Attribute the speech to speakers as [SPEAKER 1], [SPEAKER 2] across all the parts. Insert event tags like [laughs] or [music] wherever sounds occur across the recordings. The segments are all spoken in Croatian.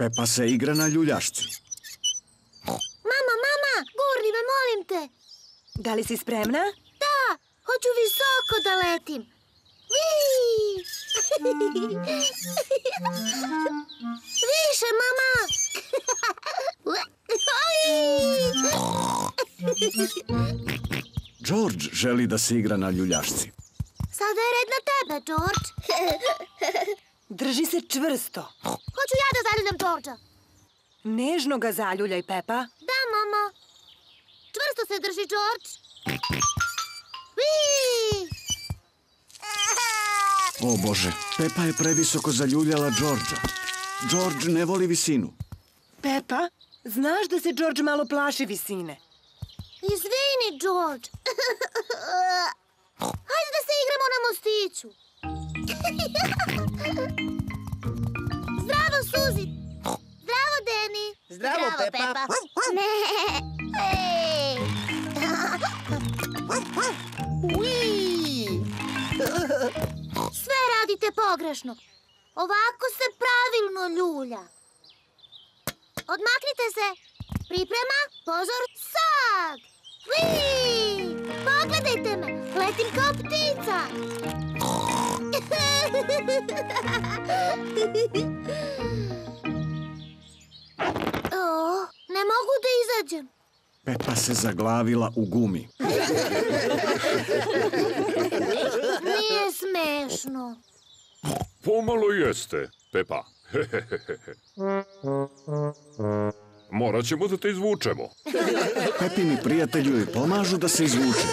[SPEAKER 1] Pepa se igra na ljuljašci.
[SPEAKER 2] Mama, mama, gurni me, molim te.
[SPEAKER 3] Da li si spremna?
[SPEAKER 2] Da, hoću visoko da letim. Vii! Više, mama!
[SPEAKER 1] George želi da se igra na ljuljašci.
[SPEAKER 2] Sada je red na tebe, George.
[SPEAKER 3] Drži se čvrsto.
[SPEAKER 2] Hoću ja da zaljuljam Georgea.
[SPEAKER 3] Nežno ga zaljuljaj, Pepa.
[SPEAKER 2] Da, mama. Čvrsto se drži, George. Vii!
[SPEAKER 1] O Bože, Pepa je previsoko zaljuljala Georgea. George ne voli visinu.
[SPEAKER 3] Pepa, znaš da se George malo plaši visine.
[SPEAKER 2] Izvini, George. [laughs] Hajde da se igramo na mostiću. Zdravo, Suzi. Zdravo, Deni.
[SPEAKER 4] Zdravo, Pepa.
[SPEAKER 2] Ne. Ej. Sve radite pogrešno. Ovako se pravilno ljulja. Odmaknite se. Priprema, pozor, sad! Pogledajte me, letim kao ptica. [laughs] o, ne mogu da izađem.
[SPEAKER 1] Pepa se zaglavila u gumi.
[SPEAKER 2] Nije smešno.
[SPEAKER 5] Pomalo jeste, Pepa. Morat ćemo da te izvučemo.
[SPEAKER 1] Pepini prijatelji joj pomažu da se izvuče.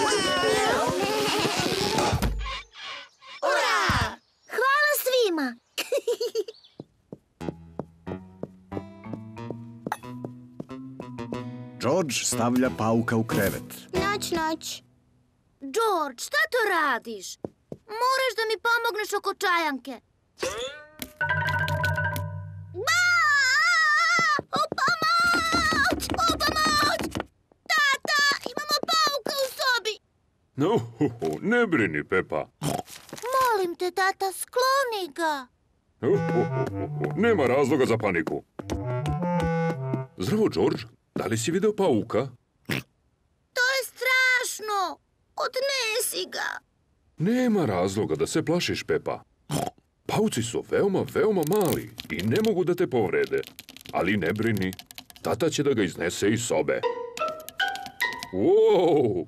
[SPEAKER 1] George stavlja pauka u krevet.
[SPEAKER 2] Noć, noć. George, šta to radiš? Moraš da mi pomogneš oko čajanke. Ba! O pomoć! O pomoć! Tata, imamo pauka u sobi.
[SPEAKER 5] No, ne brini, Pepa.
[SPEAKER 2] Molim te, tata, skloni ga.
[SPEAKER 5] Nema razloga za paniku. Zdravo, George. Da li si video pauka?
[SPEAKER 2] To je strašno. Odnesi ga.
[SPEAKER 5] Nema razloga da se plašiš, Pepa. Pauci su veoma, veoma mali i ne mogu da te povrede. Ali ne brini, tata će da ga iznese iz sobe. Wow!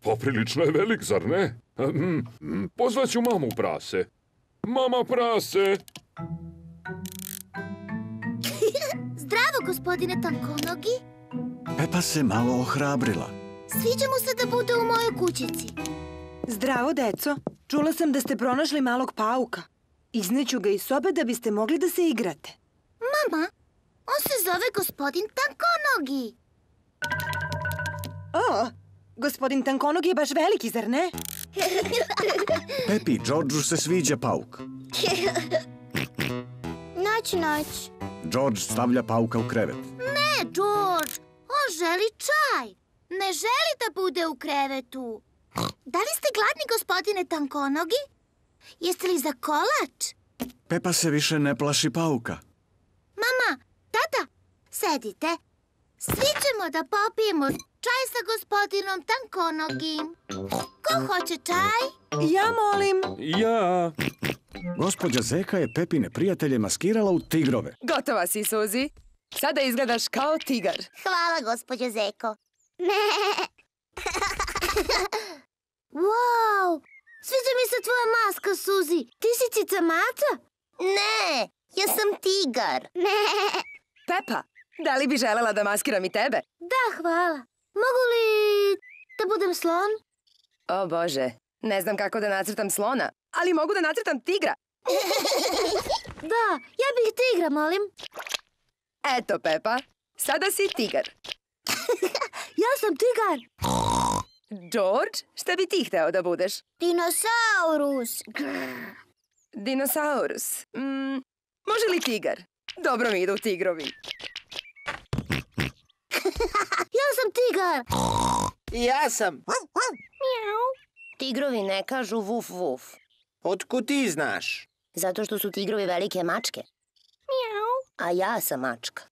[SPEAKER 5] Poprilično je velik, zar ne? Mm, mm, Pozvaću mamu prase. Mama prase! [laughs]
[SPEAKER 2] Zdravo, gospodine Tankonogi.
[SPEAKER 1] Pepa se malo ohrabrila.
[SPEAKER 2] Sviđa mu se da bude u mojoj kućici.
[SPEAKER 3] Zdravo, deco. Čula sam da ste pronašli malog pauka. Izneću ga iz sobe da biste mogli da se igrate.
[SPEAKER 2] Mama, on se zove gospodin Tankonogi.
[SPEAKER 3] O, gospodin Tankonog je baš veliki, zar ne? [laughs]
[SPEAKER 1] Pepi, Georgeu se sviđa pauk.
[SPEAKER 2] Noć, noć.
[SPEAKER 1] George stavlja pauka u krevet.
[SPEAKER 2] Ne, George, on želi čaj. Ne želi da bude u krevetu. Da li ste gladni, gospodine Tankonogi? Jeste li za kolač?
[SPEAKER 1] Pepa se više ne plaši pauka.
[SPEAKER 2] Mama, tata, sedite. Svi ćemo da popijemo čaj sa gospodinom Tankonogim. Ko hoće čaj?
[SPEAKER 3] Ja molim.
[SPEAKER 5] Ja!
[SPEAKER 1] Gospođa Zeka je Pepine prijatelje maskirala u tigrove.
[SPEAKER 6] Gotova si, Suzi. Sada izgledaš kao tigar.
[SPEAKER 2] Hvala, gospođo Zeko. Ne. wow, sviđa mi se tvoja maska, Suzi. Ti si cica maca? Ne, ja sam tigar. Ne.
[SPEAKER 6] Pepa, da li bi želela da maskiram i tebe?
[SPEAKER 2] Da, hvala. Mogu li da budem slon?
[SPEAKER 6] O Bože, ne znam kako da nacrtam slona, ali mogu da nacrtam tigra. [laughs]
[SPEAKER 2] Da, ja bih tigra, molim.
[SPEAKER 6] Eto, Pepa, sada si tigar. [laughs]
[SPEAKER 2] Ja sam tigar.
[SPEAKER 6] George, šta bi ti hteo da budeš?
[SPEAKER 2] Dinosaurus.
[SPEAKER 6] Dinosaurus. Mm, može li tigar? Dobro mi idu tigrovi. [laughs]
[SPEAKER 2] Ja sam tigar.
[SPEAKER 4] Ja sam.
[SPEAKER 7] Tigrovi ne kažu vuf vuf,
[SPEAKER 4] Otkud ti znaš?
[SPEAKER 7] zato što su tigrovi velike mačke. A ja sam mačka.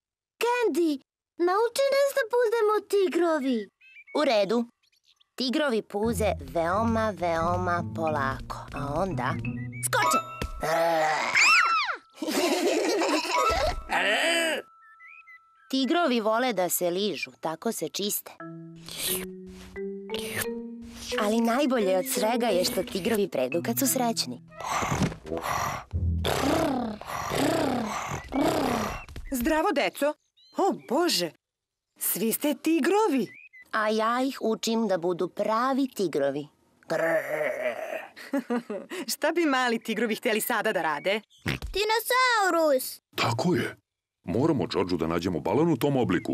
[SPEAKER 2] Candy, nauči nas da budemo tigrovi.
[SPEAKER 7] U redu. Tigrovi puze veoma, veoma polako. A onda... Skoče! [laughs] Tigrovi vole da se ližu, tako se čiste. Ali najbolje od svega je što tigrovi predu kad su srećni.
[SPEAKER 3] Zdravo, deco. O, Bože, svi ste tigrovi.
[SPEAKER 7] A ja ih učim da budu pravi tigrovi. [laughs]
[SPEAKER 3] Šta bi mali tigrovi htjeli sada da rade?
[SPEAKER 2] Dinosaurus!
[SPEAKER 5] Tako je. Moramo Đorđu da nađemo balon u tom obliku.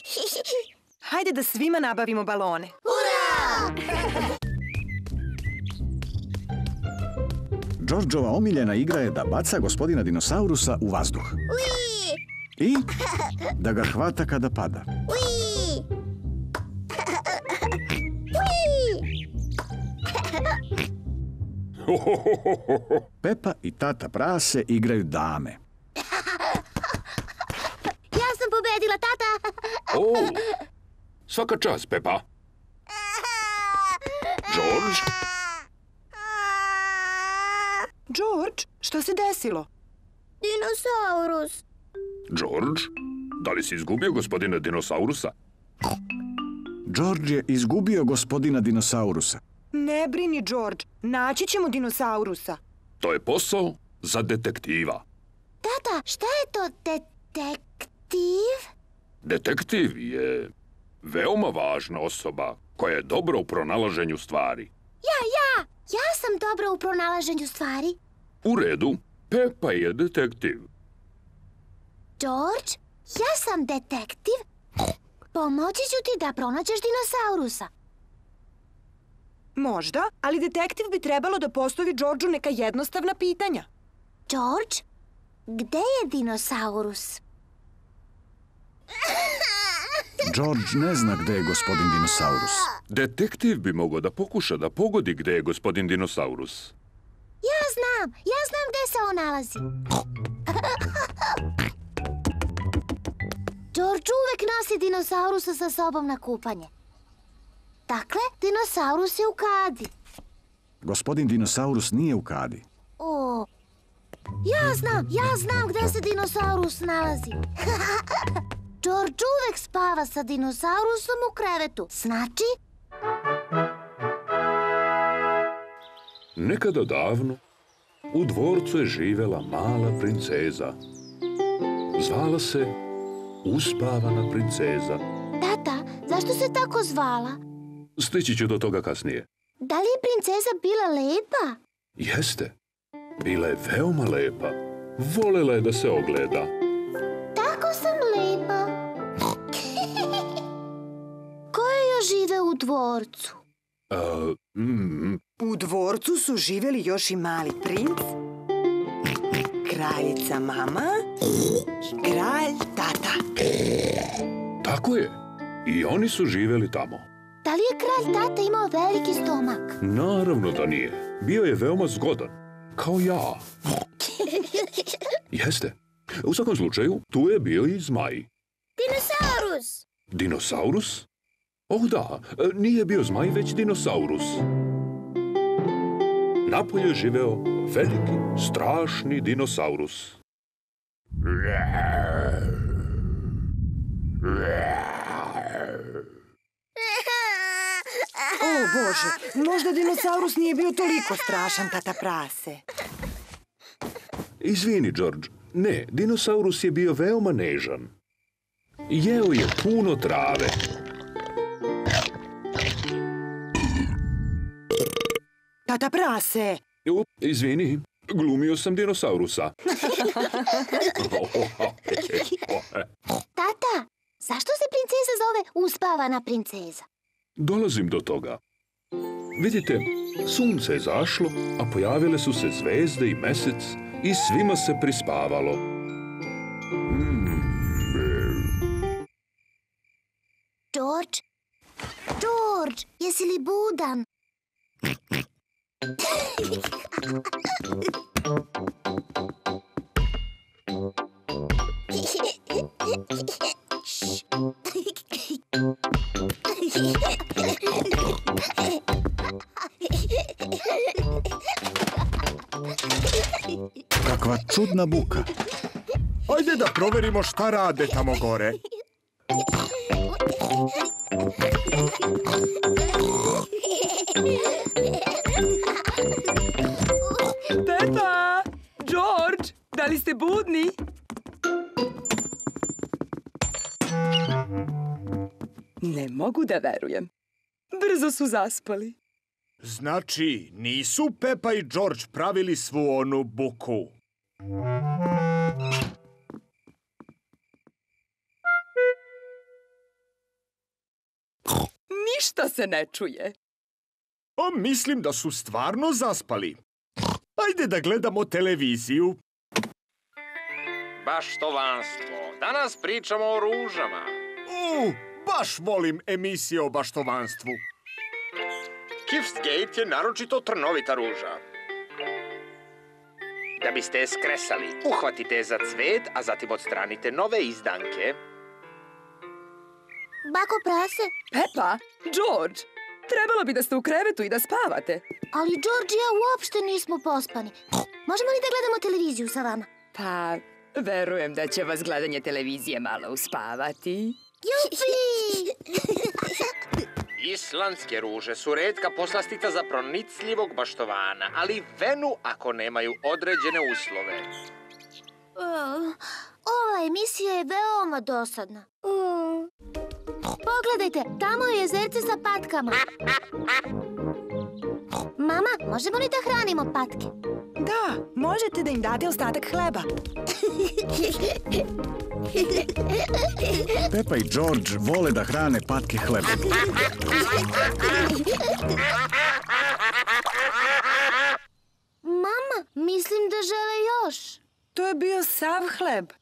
[SPEAKER 5] [laughs]
[SPEAKER 3] Hajde da svima nabavimo balone. [laughs]
[SPEAKER 1] Đorđova omiljena igra je da baca gospodina dinosaurusa u vazduh. I da ga hvata kada pada. Pepa i tata prase igraju dame.
[SPEAKER 2] Ja sam pobedila, tata!
[SPEAKER 5] O, svaka čast, Pepa. George,
[SPEAKER 3] George, što se desilo?
[SPEAKER 2] Dinosaurus!
[SPEAKER 5] George, da li si izgubio gospodina dinosaurusa?
[SPEAKER 1] George je izgubio gospodina dinosaurusa.
[SPEAKER 3] Ne brini, George. Naći ćemo dinosaurusa.
[SPEAKER 5] To je posao za detektiva.
[SPEAKER 2] Tata, šta je to detektiv?
[SPEAKER 5] Detektiv je veoma važna osoba koja je dobra u pronalaženju stvari.
[SPEAKER 2] Ja, ja! Ja sam dobra u pronalaženju stvari.
[SPEAKER 5] U redu, Pepa je detektiv.
[SPEAKER 2] George, ja sam detektiv. Pomoći ću ti da pronađeš dinosaurusa.
[SPEAKER 3] Možda, ali detektiv bi trebalo da postavi Georgeu neka jednostavna pitanja.
[SPEAKER 2] George, gde je dinosaurus?
[SPEAKER 1] George ne zna gde je gospodin dinosaurus.
[SPEAKER 5] Detektiv bi mogao da pokuša da pogodi gde je gospodin dinosaurus.
[SPEAKER 2] Ja znam, ja znam gde se on nalazi. George uvek nosi dinosaurusa sa sobom na kupanje. Dakle, dinosaurus je u kadi.
[SPEAKER 1] Gospodin dinosaurus nije u kadi.
[SPEAKER 2] O, ja znam, ja znam gde se dinosaurus nalazi. [laughs] George uvek spava sa dinosaurusom u krevetu. Znači,
[SPEAKER 5] Nekada davno, u dvorcu je živela mala princeza. Zvala se Uspavana princeza.
[SPEAKER 2] tata, zašto se tako zvala?
[SPEAKER 5] Stići ću do toga kasnije.
[SPEAKER 2] Da li je princeza bila lepa?
[SPEAKER 5] Jeste. Bila je veoma lepa. Volela je da se ogleda.
[SPEAKER 2] Žive u dvorcu?
[SPEAKER 5] A, mm,
[SPEAKER 3] U dvorcu su živjeli još i mali princ, kraljica mama i kralj tata.
[SPEAKER 5] tako je. I oni su živeli tamo.
[SPEAKER 2] Da li je kralj tata imao veliki stomak?
[SPEAKER 5] Naravno da nije. Bio je veoma zgodan. Kao ja. [laughs] Jeste. U svakom slučaju, tu je bio i zmaj.
[SPEAKER 2] Dinosaurus!
[SPEAKER 5] Dinosaurus? Oh da, nije bio zmaj, već dinosaurus. Napolje je živeo veliki, strašni dinosaurus.
[SPEAKER 3] O, Bože, možda dinosaurus nije bio toliko strašan, tata prase.
[SPEAKER 5] Izvini, George. Ne, dinosaurus je bio veoma nežan. Jeo je puno trave.
[SPEAKER 3] Tata prase,
[SPEAKER 5] Up, izvini, glumio sam dinosaurusa.
[SPEAKER 2] Tata, zašto se princeza zove uspavana princeza?
[SPEAKER 5] Dolazim do toga. Vidite, sunce je zašlo, a pojavile su se zvezde i mesec i svima se prispavalo.
[SPEAKER 2] George? George, jesi li budan?
[SPEAKER 1] Kakva čudna buka.
[SPEAKER 8] Ajde da proverimo šta rade tamo gore.
[SPEAKER 3] Da li ste budni? Ne mogu da verujem. Brzo su zaspali.
[SPEAKER 8] Znači, nisu Pepa i George pravili svu onu buku.
[SPEAKER 3] Ništa se ne čuje.
[SPEAKER 8] A mislim da su stvarno zaspali. Ajde da gledamo televiziju.
[SPEAKER 9] Baštovanstvo. Danas pričamo o ružama.
[SPEAKER 8] U, baš volim emisije o baštovanstvu.
[SPEAKER 9] Kifsgate je naročito trnovita ruža. Da biste je skresali, uhvatite je za cvet, a zatim odstranite nove izdanke.
[SPEAKER 2] Bako prase,
[SPEAKER 6] Pepa, George, trebalo bi da ste u krevetu i da spavate.
[SPEAKER 2] ali George i ja uopšte nismo pospani. Možemo li da gledamo televiziju sa vama?
[SPEAKER 6] Pa, verujem da će vas gledanje televizije malo uspavati.
[SPEAKER 2] Jupi! [laughs]
[SPEAKER 9] Islandske ruže su redka poslastica za pronicljivog baštovana, ali venu ako nemaju određene uslove.
[SPEAKER 2] Uh, Ova emisija je veoma dosadna. Uh. Pogledajte, tamo je jezerce sa patkama. Mama, možemo li da hranimo patke?
[SPEAKER 3] Da, možete da im date ostatak hleba. [laughs]
[SPEAKER 1] Pepa i George vole da hrane patke hlebom.
[SPEAKER 2] Mama, mislim da žele još.
[SPEAKER 3] To je bio sav hleb.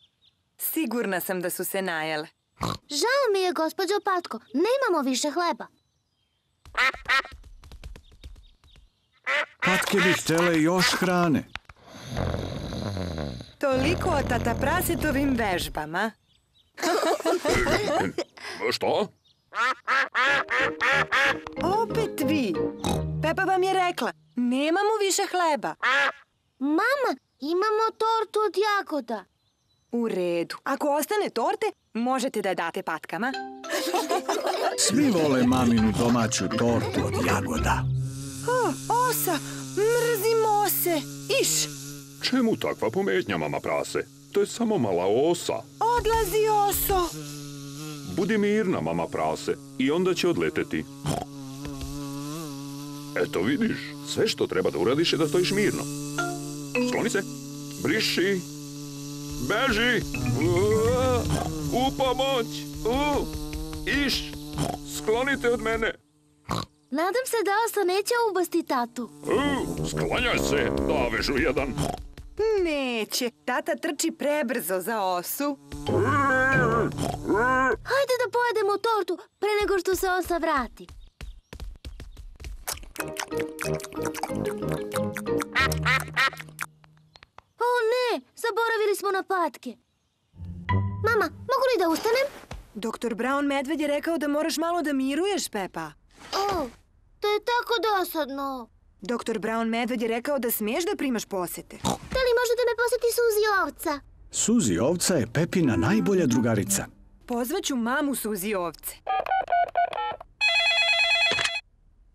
[SPEAKER 3] Sigurna sam da su se najele.
[SPEAKER 2] Žao mi je, gospođo Patko, nemamo više hleba.
[SPEAKER 1] Patke bi htjele još hrane.
[SPEAKER 3] Toliko o tata prasetovim vežbama.
[SPEAKER 5] Što?
[SPEAKER 3] Opet vi. Pepa vam je rekla, nemamo više hleba.
[SPEAKER 2] Mama, imamo tortu od jagoda.
[SPEAKER 3] U redu. Ako ostane torte, možete da je date patkama.
[SPEAKER 1] Svi vole maminu domaću tortu od jagoda.
[SPEAKER 3] O, osa, mrzim ose. Iš,
[SPEAKER 5] Čemu takva pometnja, mama prase? To je samo mala osa.
[SPEAKER 3] odlazi oso.
[SPEAKER 5] Budi mirna, mama prase, i onda će odleteti. Eto vidiš, sve što treba da uradiš je da stojiš mirno. Skloni se, briši, beži, u pomoć, u, iš, sklonite od mene.
[SPEAKER 2] Nadam se da osa neće ubasti tatu.
[SPEAKER 5] U, sklanjaj se, davežu jedan.
[SPEAKER 3] Neće, tata trči prebrzo za osu.
[SPEAKER 2] Hajde da pojedemo tortu pre nego što se osa vrati. O ne, zaboravili smo na patke. Mama, mogu li da ustanem?
[SPEAKER 3] Doktor Brown medved je rekao da moraš malo da miruješ, Pepa.
[SPEAKER 2] O, to je tako dosadno.
[SPEAKER 3] Doktor Brown medved je rekao da smiješ da primaš posete.
[SPEAKER 2] Da li može da me posjeti Suzi ovca?
[SPEAKER 1] Suzi ovca je Pepina najbolja drugarica.
[SPEAKER 3] Pozvaću mamu Suzi ovce.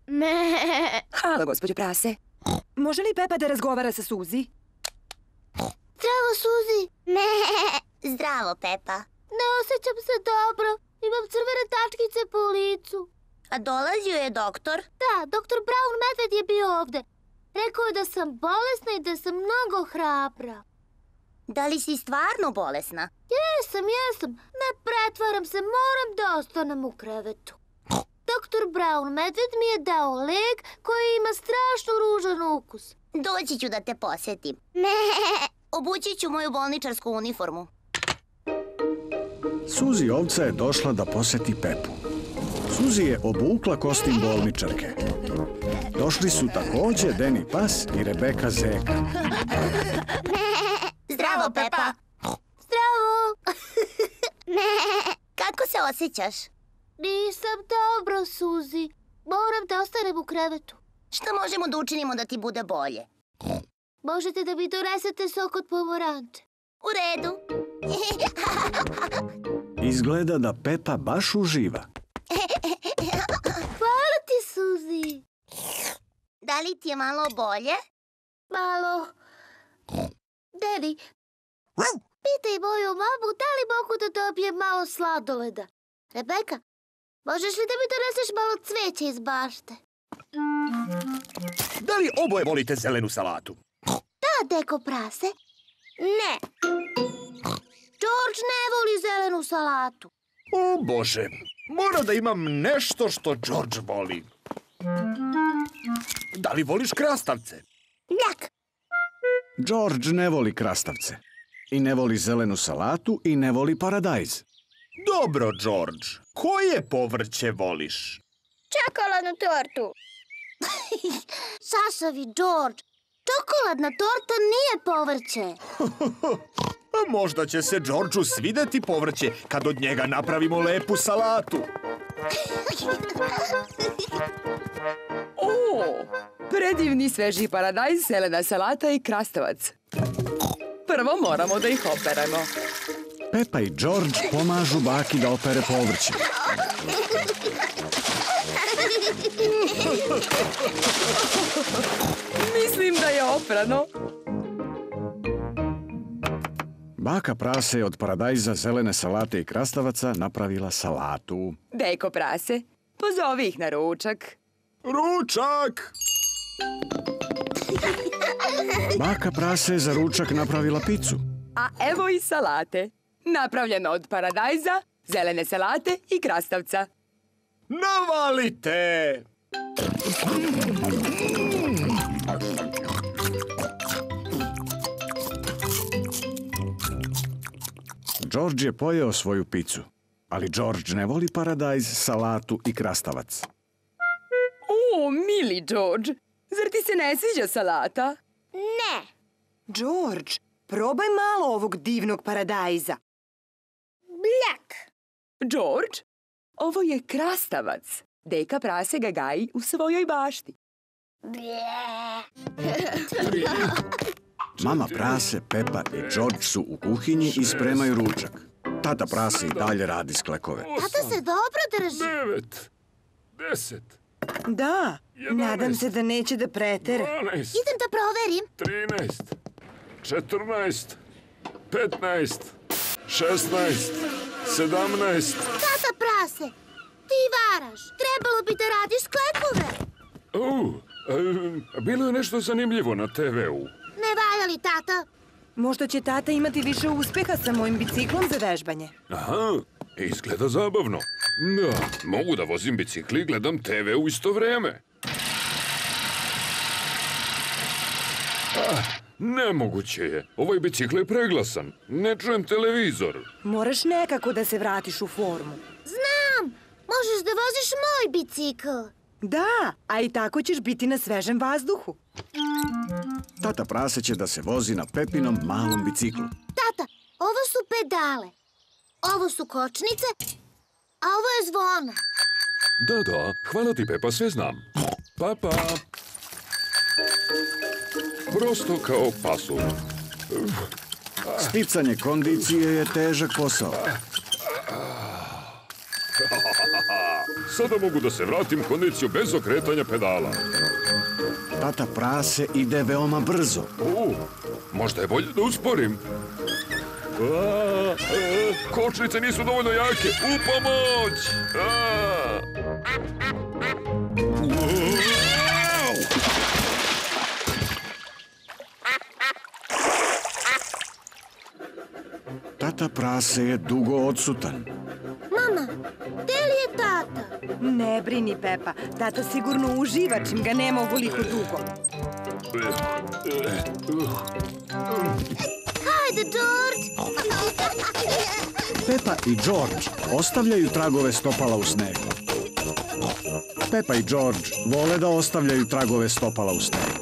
[SPEAKER 2] Me.
[SPEAKER 6] Halo, gospođo prase.
[SPEAKER 3] Može li Pepa da razgovara sa Suzi?
[SPEAKER 2] Zdravo, Suzi.
[SPEAKER 7] Me, zdravo, Pepa.
[SPEAKER 2] Ne osjećam se dobro. Imam crvene tačkice po licu.
[SPEAKER 7] A dolazio je doktor?
[SPEAKER 2] Da, doktor Brown medved je bio ovde. Rekao je da sam bolesna i da sam mnogo hrabra.
[SPEAKER 7] Da li si stvarno bolesna?
[SPEAKER 2] Jesam, jesam. Ne pretvaram se, moram da ostanem u krevetu. Doktor Brown medved mi je dao lek koji ima strašno ružan ukus.
[SPEAKER 7] Doći ću da te posjetim. Me, obući ću moju bolničarsku uniformu.
[SPEAKER 1] Suzi ovca je došla da poseti Pepu. Suzi je obukla kostim bolničarke. Došli su takođe Deni Pas i Rebeka Zeka.
[SPEAKER 7] Zdravo, Pepa.
[SPEAKER 2] Zdravo! [laughs]
[SPEAKER 7] osjećaš?
[SPEAKER 2] Nisam dobro, Suzi. Moram da ostanem u krevetu.
[SPEAKER 7] Šta možemo da učinimo da ti bude bolje?
[SPEAKER 2] Možete da mi donesete sok od pomoranče.
[SPEAKER 7] U redu. [laughs]
[SPEAKER 1] Izgleda da Pepa baš uživa.
[SPEAKER 2] Hvala ti, Suzi.
[SPEAKER 7] Da li ti je malo bolje?
[SPEAKER 2] Malo... Deni, pitaj moju mamu da li mogu da dobijem malo sladoleda. Rebeka, možeš li da mi doneseš malo cveća iz bašte?
[SPEAKER 8] Da li oboje volite zelenu salatu?
[SPEAKER 2] Da, deko prase. Ne. George ne voli zelenu salatu.
[SPEAKER 8] O Bože, mora da imam nešto što George voli. Da li voliš krastavce?
[SPEAKER 2] Njak.
[SPEAKER 1] George ne voli krastavce. I ne voli zelenu salatu i ne voli paradajz.
[SPEAKER 8] Dobro, George. Koje povrće voliš?
[SPEAKER 2] Čokoladnu tortu. [laughs] Sašavi, George. Čokoladna torta nije povrće. [laughs]
[SPEAKER 8] A možda će se Georgeu svideti povrće kad od njega napravimo lepu salatu.
[SPEAKER 6] O, predivni sveži paradajz, zelena salata i krastavac. Prvo moramo da ih operemo.
[SPEAKER 1] Pepa i George pomažu baki da opere povrće.
[SPEAKER 6] Mislim da je oprano.
[SPEAKER 1] Baka prase je od paradajza, zelene salate i krastavaca napravila salatu.
[SPEAKER 6] Deko prase, pozovi ih na ručak.
[SPEAKER 8] Ručak!
[SPEAKER 1] Baka prase je za ručak napravila picu.
[SPEAKER 6] A evo i salate. Napravljeno od paradajza, zelene salate i krastavca.
[SPEAKER 8] Navalite!
[SPEAKER 1] George je pojeo svoju picu. Ali George ne voli paradajz, salatu i krastavac.
[SPEAKER 6] O, mili George, zar ti se ne sviđa salata?
[SPEAKER 2] Ne.
[SPEAKER 3] George, probaj malo ovog divnog paradajza.
[SPEAKER 2] Bljak.
[SPEAKER 6] George, ovo je krastavac. Deka prase ga gaji u svojoj bašti.
[SPEAKER 2] Blje.
[SPEAKER 1] Mama prase, Pepa i George su u kuhinji i spremaju ručak. Tata prase i dalje radi sklekove.
[SPEAKER 2] Tata se dobro drži.
[SPEAKER 5] Devet, deset,
[SPEAKER 3] Da, nadam se da neće da pretere.
[SPEAKER 5] dvanaest,
[SPEAKER 2] Idem da proverim.
[SPEAKER 5] trinaest, četrnaest, petnaest, šestnaest, sedamnaest.
[SPEAKER 2] Tata prase, ti varaš. Trebalo bi da radiš sklekove.
[SPEAKER 5] U, e, bilo je nešto zanimljivo na TV-u.
[SPEAKER 2] Ne valja li, tata?
[SPEAKER 3] Možda će tata imati više uspeha sa mojim biciklom za vežbanje.
[SPEAKER 5] Aha, izgleda zabavno. Da, mogu da vozim bicikli i gledam TV u isto vreme. Ah, nemoguće je. Ovaj bicikl je preglasan. Ne čujem televizor.
[SPEAKER 3] Moraš nekako da se vratiš u formu.
[SPEAKER 2] Znam. Možeš da voziš moj bicikl.
[SPEAKER 3] Da, a i tako ćeš biti na svežem vazduhu.
[SPEAKER 1] Tata prase će da se vozi na Pepinom malom biciklu.
[SPEAKER 2] Tata, ovo su pedale. Ovo su kočnice, a ovo je zvono.
[SPEAKER 5] Da, da, hvala ti Pepa, sve znam. Pa, pa. Prosto kao pasulj.
[SPEAKER 1] Sticanje kondicije je težak posao. [laughs]
[SPEAKER 5] Sada mogu da se vratim kondiciju bez okretanja pedala.
[SPEAKER 1] Tata prase ide veoma brzo.
[SPEAKER 5] U, možda je bolje da usporim. A, a, kočnice nisu dovoljno jake. U pomoć! A.
[SPEAKER 1] Tata prase je dugo odsutan.
[SPEAKER 3] Ne brini, Pepa. Tata sigurno uživa čim ga nema ovoliko dugo.
[SPEAKER 2] Hajde, George.
[SPEAKER 1] Pepa i George ostavljaju tragove stopala u snegu. Pepa i George vole da ostavljaju tragove stopala u snegu.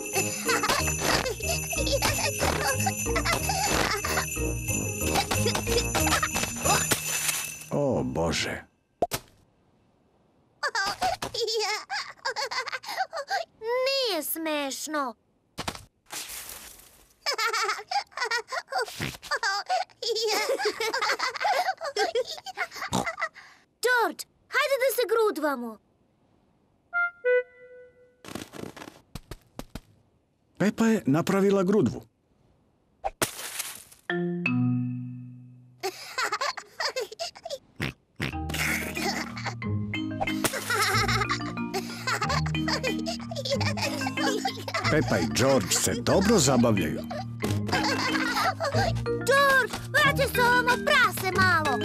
[SPEAKER 1] Pepa je napravila grudvu. Pepa i George se dobro zabavljaju.
[SPEAKER 2] George, vrati se ovamo prase malo.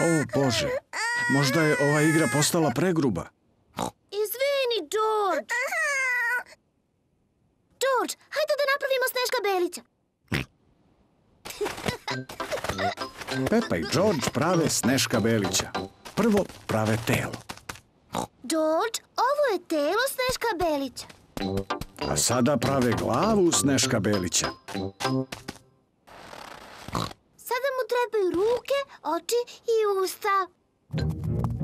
[SPEAKER 2] O
[SPEAKER 1] Bože, možda je ova igra postala pregruba.
[SPEAKER 2] Izvini, George. George, hajde da napravimo Sneška Belića.
[SPEAKER 1] Pepa i George prave Sneška Belića. Prvo prave telo,
[SPEAKER 2] George, ovo je telo Sneška Belića.
[SPEAKER 1] a sada prave glavu Sneška Belića.
[SPEAKER 2] Sada mu trebaju ruke, oči i usta.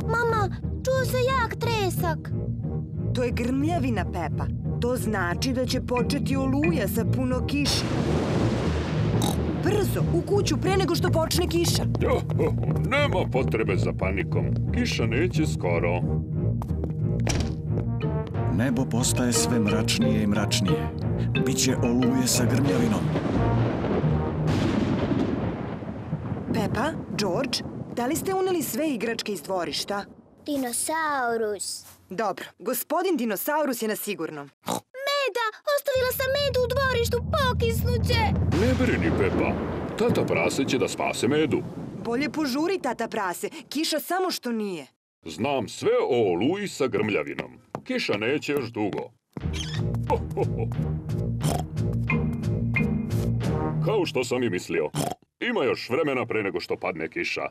[SPEAKER 2] Mama, čuo se jak tresak.
[SPEAKER 3] To je grmljavina, Pepa. To znači da će početi oluja sa puno kiše. Brzo, u kuću pre nego što počne kiša.
[SPEAKER 5] Nema potrebe za panikom. Kiša neće skoro.
[SPEAKER 1] Nebo postaje sve mračnije i mračnije. Biće oluje sa grmljavinom.
[SPEAKER 3] Pepa, George, da li ste uneli sve igračke iz dvorišta?
[SPEAKER 2] Dinosaurus.
[SPEAKER 3] Dobro, gospodin dinosaurus je na sigurnom.
[SPEAKER 2] Meda, ostavila sam medu u dvorištu, pokisnuće.
[SPEAKER 5] Ne brini, Pepa. Tata prase će da spase medu.
[SPEAKER 3] Bolje požuri, tata prase. Kiša samo što nije.
[SPEAKER 5] Znam sve o oluji sa grmljavinom. Kiša neće još dugo. Ho, ho, ho. Kao što sam i mislio. Ima još vremena pre nego što padne kiša.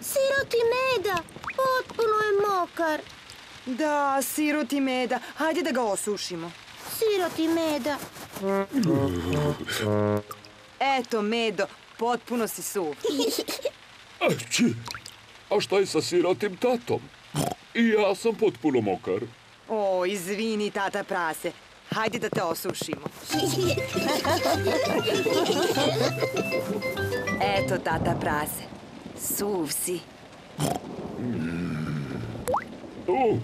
[SPEAKER 2] Siroti meda, potpuno je mokar.
[SPEAKER 3] Da, siroti meda. Hajde da ga osušimo.
[SPEAKER 2] Siroti meda.
[SPEAKER 3] Eto, medo, potpuno si suv.
[SPEAKER 5] Ači! A šta je sa sirotim tatom? I ja sam potpuno mokar.
[SPEAKER 3] O, izvini, tata prase. Hajde da te osušimo. Eto, tata prase. Suv si.
[SPEAKER 5] U,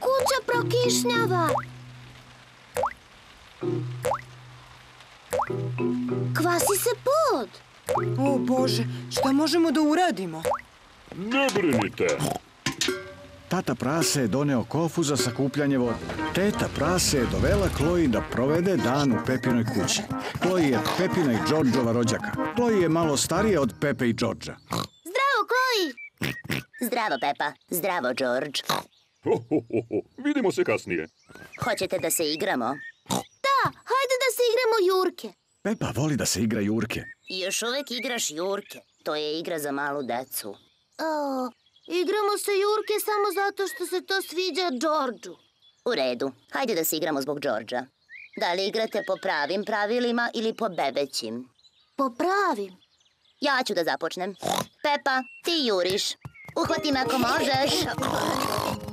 [SPEAKER 2] Kuća prokišnjava. Kvasi se pod.
[SPEAKER 3] O, Bože, šta možemo da uradimo?
[SPEAKER 5] ne brinite.
[SPEAKER 1] Tata prase je doneo kofu za sakupljanje vode. Teta prase je dovela Chloe da provede dan u Pepinoj kući. Chloe je Pepina i Georgeova rođaka. Chloe je malo starija od Pepe i Georgea.
[SPEAKER 2] Zdravo, Chloe.
[SPEAKER 7] Zdravo, Pepa. Zdravo, George.
[SPEAKER 5] Ho, ho, ho, ho. Vidimo se kasnije.
[SPEAKER 7] Hoćete da se igramo?
[SPEAKER 2] Da, hajde se igramo jurke.
[SPEAKER 1] Pepa voli da se igra jurke.
[SPEAKER 7] Još uvek igraš jurke. To je igra za malu decu.
[SPEAKER 2] O, igramo se jurke samo zato što se to sviđa Đorđu.
[SPEAKER 7] U redu. Hajde da se igramo zbog Đorđa. Da li igrate po pravim pravilima ili po bebećim?
[SPEAKER 2] Popravim.
[SPEAKER 7] Ja ću da započnem. Pepa, ti juriš. Uhvati me ako možeš.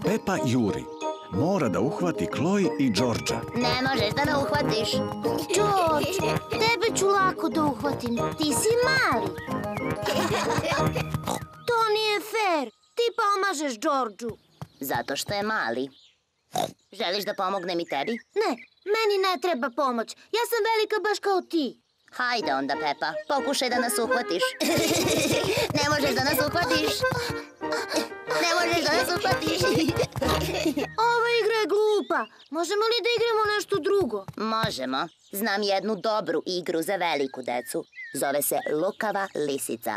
[SPEAKER 1] Pepa juri. Mora da uhvati Chloe i Georgea.
[SPEAKER 7] Ne možeš da me uhvatiš.
[SPEAKER 2] George, tebe ću lako da uhvatim. Ti si mali. To nije fair. Ti pomažeš Đorđu.
[SPEAKER 7] Zato što je mali. Želiš da pomognem i tebi?
[SPEAKER 2] Ne, meni ne treba pomoć. Ja sam velika baš kao ti.
[SPEAKER 7] Hajde onda, Pepa. Pokušaj da nas uhvatiš. [laughs] ne možeš da nas uhvatiš. Ne možeš da nas uhvatiš. [laughs]
[SPEAKER 2] Ova igra je glupa. Možemo li da igramo nešto drugo?
[SPEAKER 7] Možemo. Znam jednu dobru igru za veliku decu. Zove se Lukava lisica.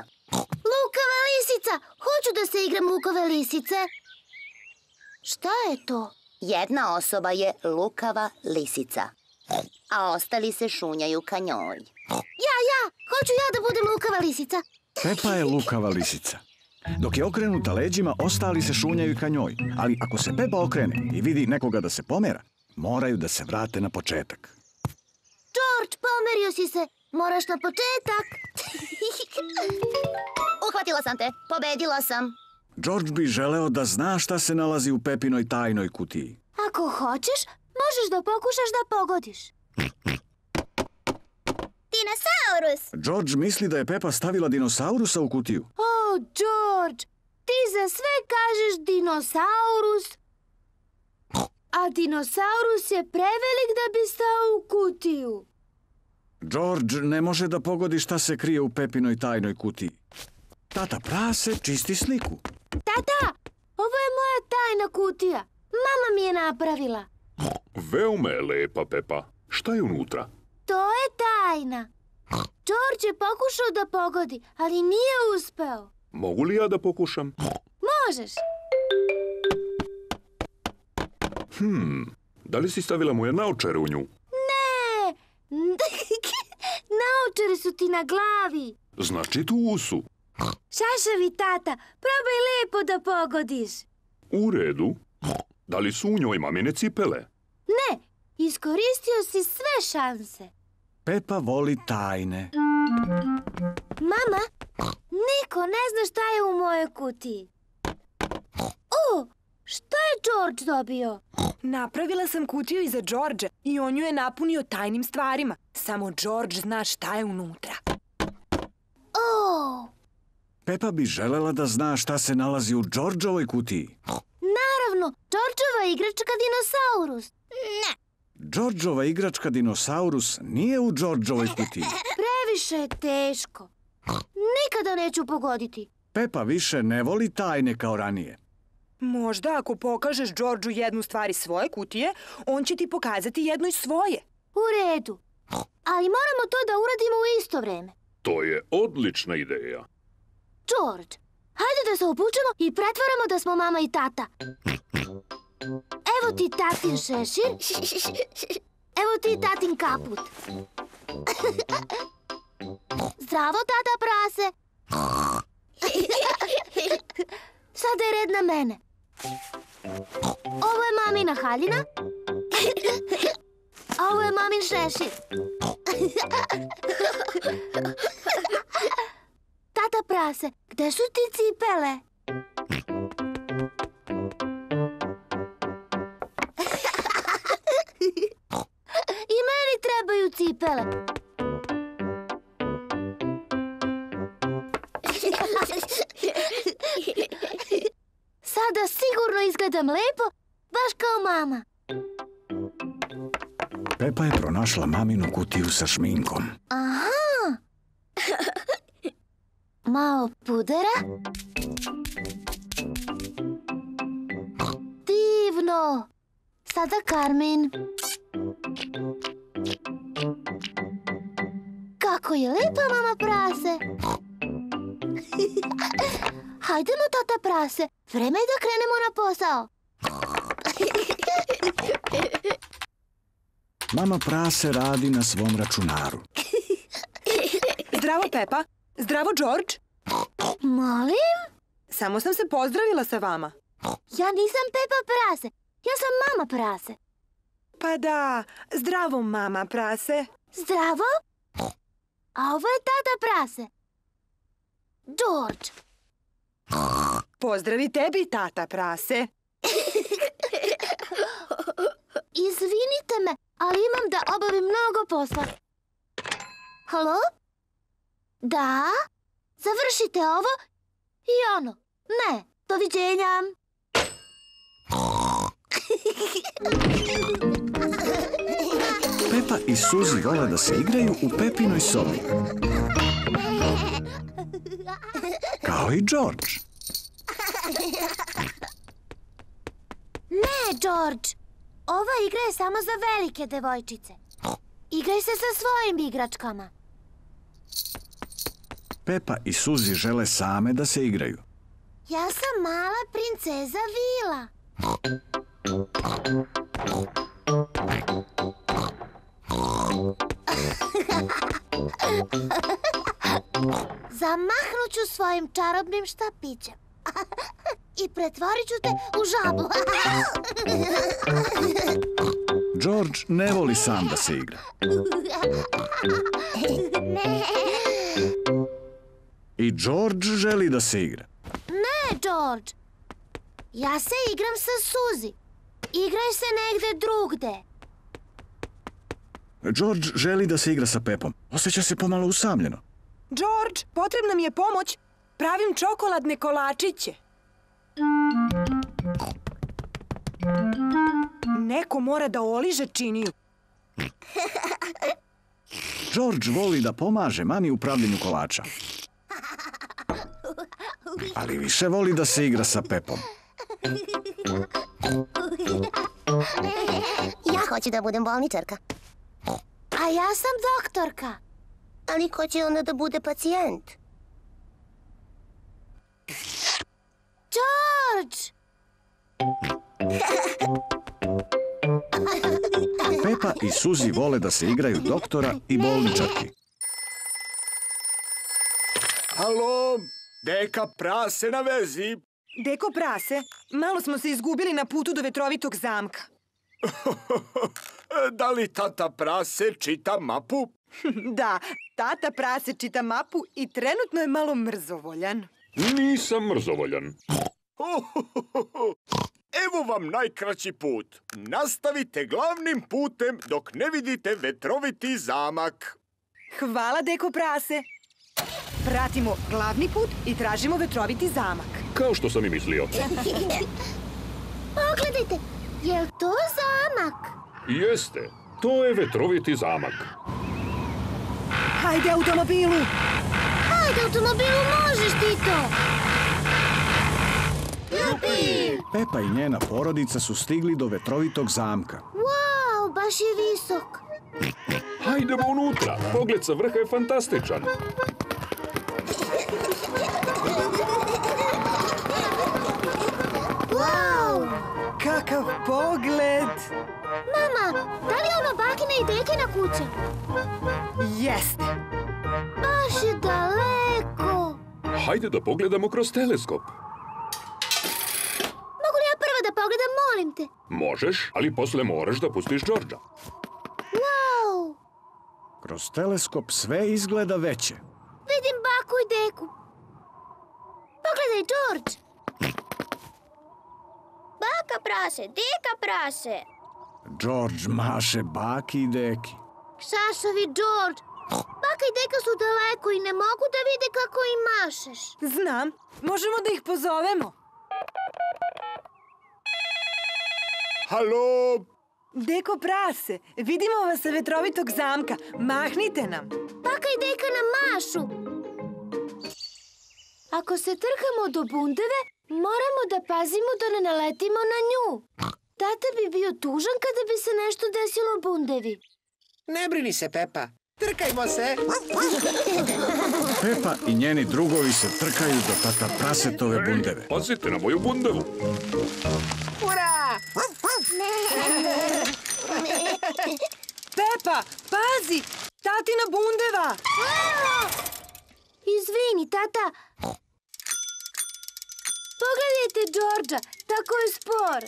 [SPEAKER 2] Lukava lisica! Hoću da se igram lukave lisice. Šta je to?
[SPEAKER 7] Jedna osoba je lukava lisica, a ostali se šunjaju ka njoj.
[SPEAKER 2] Ja, ja, hoću ja da budem lukava lisica.
[SPEAKER 1] Pepa je lukava lisica. Dok je okrenuta leđima, ostali se šunjaju ka njoj. Ali ako se Pepa okrene i vidi nekoga da se pomera, moraju da se vrate na početak.
[SPEAKER 2] George, pomerio si se. Moraš na početak. [laughs]
[SPEAKER 7] Uhvatila sam te, pobedila sam.
[SPEAKER 1] George bi želeo da zna šta se nalazi u Pepinoj tajnoj kutiji.
[SPEAKER 2] Ako hoćeš, možeš da pokušaš da pogodiš.
[SPEAKER 7] Dinosaurus!
[SPEAKER 1] George misli da je Pepa stavila dinosaurusa u kutiju.
[SPEAKER 2] O, George, ti za sve kažeš dinosaurus, a dinosaurus je prevelik da bi stao u kutiju.
[SPEAKER 1] George ne može da pogodi šta se krije u Pepinoj tajnoj kutiji. Tata prase čisti sliku.
[SPEAKER 2] Tata, ovo je moja tajna kutija. Mama mi je napravila.
[SPEAKER 5] Veoma je lepa, Pepa. Šta je unutra?
[SPEAKER 2] To je tajna. George je pokušao da pogodi, ali nije uspeo.
[SPEAKER 5] Mogu li ja da pokušam?
[SPEAKER 2] Možeš.
[SPEAKER 5] Hmm, da li si stavila moje naočare u nju?
[SPEAKER 2] Ne! [laughs] Naočari su ti na glavi.
[SPEAKER 5] Znači tu usu.
[SPEAKER 2] Šašavi tata, probaj lepo da pogodiš.
[SPEAKER 5] U redu. Da li su u njoj mamine cipele?
[SPEAKER 2] Ne, iskoristio si sve šanse.
[SPEAKER 1] Pepa voli tajne.
[SPEAKER 2] Mama, niko ne zna šta je u mojoj kutiji. O, šta je George dobio?
[SPEAKER 3] Napravila sam kutiju i za Đorđa i on ju je napunio tajnim stvarima. Samo George zna šta je unutra.
[SPEAKER 2] O,
[SPEAKER 1] Pepa bi želela da zna šta se nalazi u Georgeovoj kutiji.
[SPEAKER 2] naravno, Georgeova igračka dinosaurus.
[SPEAKER 1] Georgeova igračka dinosaurus nije u Georgeovoj kutiji.
[SPEAKER 2] Previše je teško. Nikada neću pogoditi.
[SPEAKER 1] Pepa više ne voli tajne kao ranije.
[SPEAKER 3] Možda ako pokažeš Đorđu jednu stvar iz svoje kutije, on će ti pokazati jednu iz svoje.
[SPEAKER 2] U redu. Ali moramo to da uradimo u isto vreme.
[SPEAKER 5] To je odlična ideja.
[SPEAKER 2] George, hajde da se obučemo i pretvaramo da smo mama i tata. Evo ti tatin šešir. Evo ti tatin kaput. Zdravo, tata prase. Sada je red na mene. Ovo je mamina haljina. A ovo je mamin šešir. Tata prase, gde su ti cipele? Trebaju cipele. Sada sigurno izgledam lepo, baš kao mama.
[SPEAKER 1] Pepa je pronašla maminu kutiju sa šminkom.
[SPEAKER 2] Aha! Malo pudera. Divno! Sada Karmin. Kako je lepa mama prase! [laughs] Hajdemo, tata prase. Vreme je da krenemo na posao. [laughs]
[SPEAKER 1] Mama prase radi na svom računaru. [laughs]
[SPEAKER 3] Zdravo, Pepa. Zdravo, George.
[SPEAKER 2] Molim?
[SPEAKER 3] Samo sam se pozdravila sa vama.
[SPEAKER 2] Ja nisam Pepa prase. Ja sam mama prase.
[SPEAKER 3] Pa da, zdravo, mama prase.
[SPEAKER 2] Zdravo? A ovo je tata prase. George.
[SPEAKER 3] Pozdravi tebi, tata prase.
[SPEAKER 2] Izvinite me, ali imam da obavim mnogo posla. Halo? Da? Završite ovo i ono. Ne, doviđenja.
[SPEAKER 1] Pepa i Suzi vole da se igraju u Pepinoj sobi. Kao i George.
[SPEAKER 2] Ne, George. Ova igra je samo za velike devojčice. Igraj se sa svojim igračkama.
[SPEAKER 1] Pepa i Suzi žele same da se igraju.
[SPEAKER 2] Ja sam mala princeza Vila. [laughs] Zamahnut ću svojim čarobnim štapićem. [laughs] I pretvorit ću te u žabu. [laughs]
[SPEAKER 1] George ne voli sam da se igra. I George želi da se igra.
[SPEAKER 2] Ne, George. Ja se igram sa Suzi. Igraj se negde drugde.
[SPEAKER 1] George želi da se igra sa Pepom. Osjeća se pomalo usamljeno.
[SPEAKER 3] George, potrebna mi je pomoć. Pravim čokoladne kolačiće. Neko mora da oliže činiju.
[SPEAKER 1] George voli da pomaže mami u pravljenju kolača. Ali više voli da se igra sa Pepom.
[SPEAKER 7] Ja hoću da budem bolničarka.
[SPEAKER 2] A ja sam doktorka.
[SPEAKER 7] Ali ko će onda da bude pacijent?
[SPEAKER 2] George!
[SPEAKER 1] Pepa i Suzi vole da se igraju doktora i bolničarki.
[SPEAKER 8] Halo, deka prase na vezi.
[SPEAKER 3] Deko prase, malo smo se izgubili na putu do vetrovitog zamka. [laughs]
[SPEAKER 8] Da li tata prase čita mapu? [laughs]
[SPEAKER 3] Da, tata prase čita mapu i trenutno je malo mrzovoljan.
[SPEAKER 5] Nisam mrzovoljan. [laughs]
[SPEAKER 8] Evo vam najkraći put. Nastavite glavnim putem dok ne vidite vetroviti zamak.
[SPEAKER 3] Hvala, deko prase. Pratimo glavni put i tražimo vetroviti zamak.
[SPEAKER 5] Kao što sam i mislio.
[SPEAKER 2] Pogledajte, je to zamak?
[SPEAKER 5] Jeste, to je vetroviti zamak.
[SPEAKER 3] Hajde automobilu!
[SPEAKER 2] Hajde, automobilu, možeš ti to!
[SPEAKER 1] Pepa i njena porodica su stigli do vetrovitog zamka.
[SPEAKER 2] Wow, baš je visok.
[SPEAKER 5] Hajdemo unutra, pogled sa vrha je fantastičan.
[SPEAKER 3] Kakav pogled!
[SPEAKER 2] Mama, da li je ono bakina i dekina kuća?
[SPEAKER 3] Jeste!
[SPEAKER 2] Baš je daleko.
[SPEAKER 5] Hajde da pogledamo kroz teleskop.
[SPEAKER 2] Mogu li ja prva da pogledam, molim te?
[SPEAKER 5] Možeš, ali posle moraš da pustiš Đorđa.
[SPEAKER 2] Wow!
[SPEAKER 1] Kroz teleskop sve izgleda veće.
[SPEAKER 2] Vidim baku i deku. Pogledaj, George.
[SPEAKER 7] Baka prase, deka prase.
[SPEAKER 1] George maše baki i deki.
[SPEAKER 2] Šašovi, George. Baka i deka su daleko i ne mogu da vide kako im mašeš.
[SPEAKER 3] Znam, možemo da ih pozovemo.
[SPEAKER 8] Halo,
[SPEAKER 3] Deko prase, vidimo vas sa vetrovitog zamka. Mahnite nam.
[SPEAKER 2] Baka i deka nam mašu. Ako se trkamo do bundeve, moramo da pazimo da ne naletimo na nju. Tata bi bio tužan kada bi se nešto desilo bundevi.
[SPEAKER 4] Ne brini se, Pepa. Trkajmo se.
[SPEAKER 1] Pepa i njeni drugovi se trkaju do tata prasetove bundeve.
[SPEAKER 5] Pazite na moju bundevu.
[SPEAKER 4] Ura!
[SPEAKER 3] Pepa, pazi! Tatina bundeva!
[SPEAKER 2] Izvini, tata. Pogledajte Đorđa, tako je spor.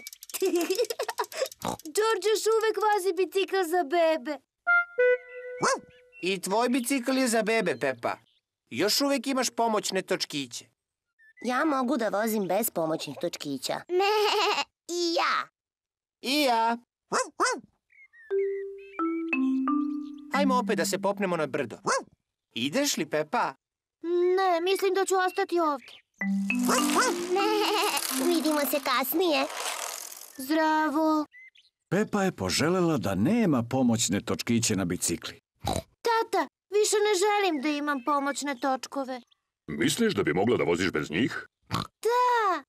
[SPEAKER 2] [laughs] Đorđe još uvek vozi bicikl za bebe.
[SPEAKER 4] I tvoj bicikl je za bebe, Pepa. Još uvek imaš pomoćne točkiće.
[SPEAKER 7] Ja mogu da vozim bez pomoćnih točkića. [laughs]
[SPEAKER 2] Ne, i ja.
[SPEAKER 4] I ja. Hajmo opet da se popnemo na brdo. Ideš li, Pepa?
[SPEAKER 2] Ne, mislim da ću ostati ovdje. [laughs]
[SPEAKER 7] Vidimo se kasnije.
[SPEAKER 2] Zdravo.
[SPEAKER 1] Pepa je poželela da nema pomoćne točkiće na bicikli.
[SPEAKER 2] Tata, više ne želim da imam pomoćne točkove.
[SPEAKER 5] Misliš da bi mogla da voziš bez njih?
[SPEAKER 2] Da,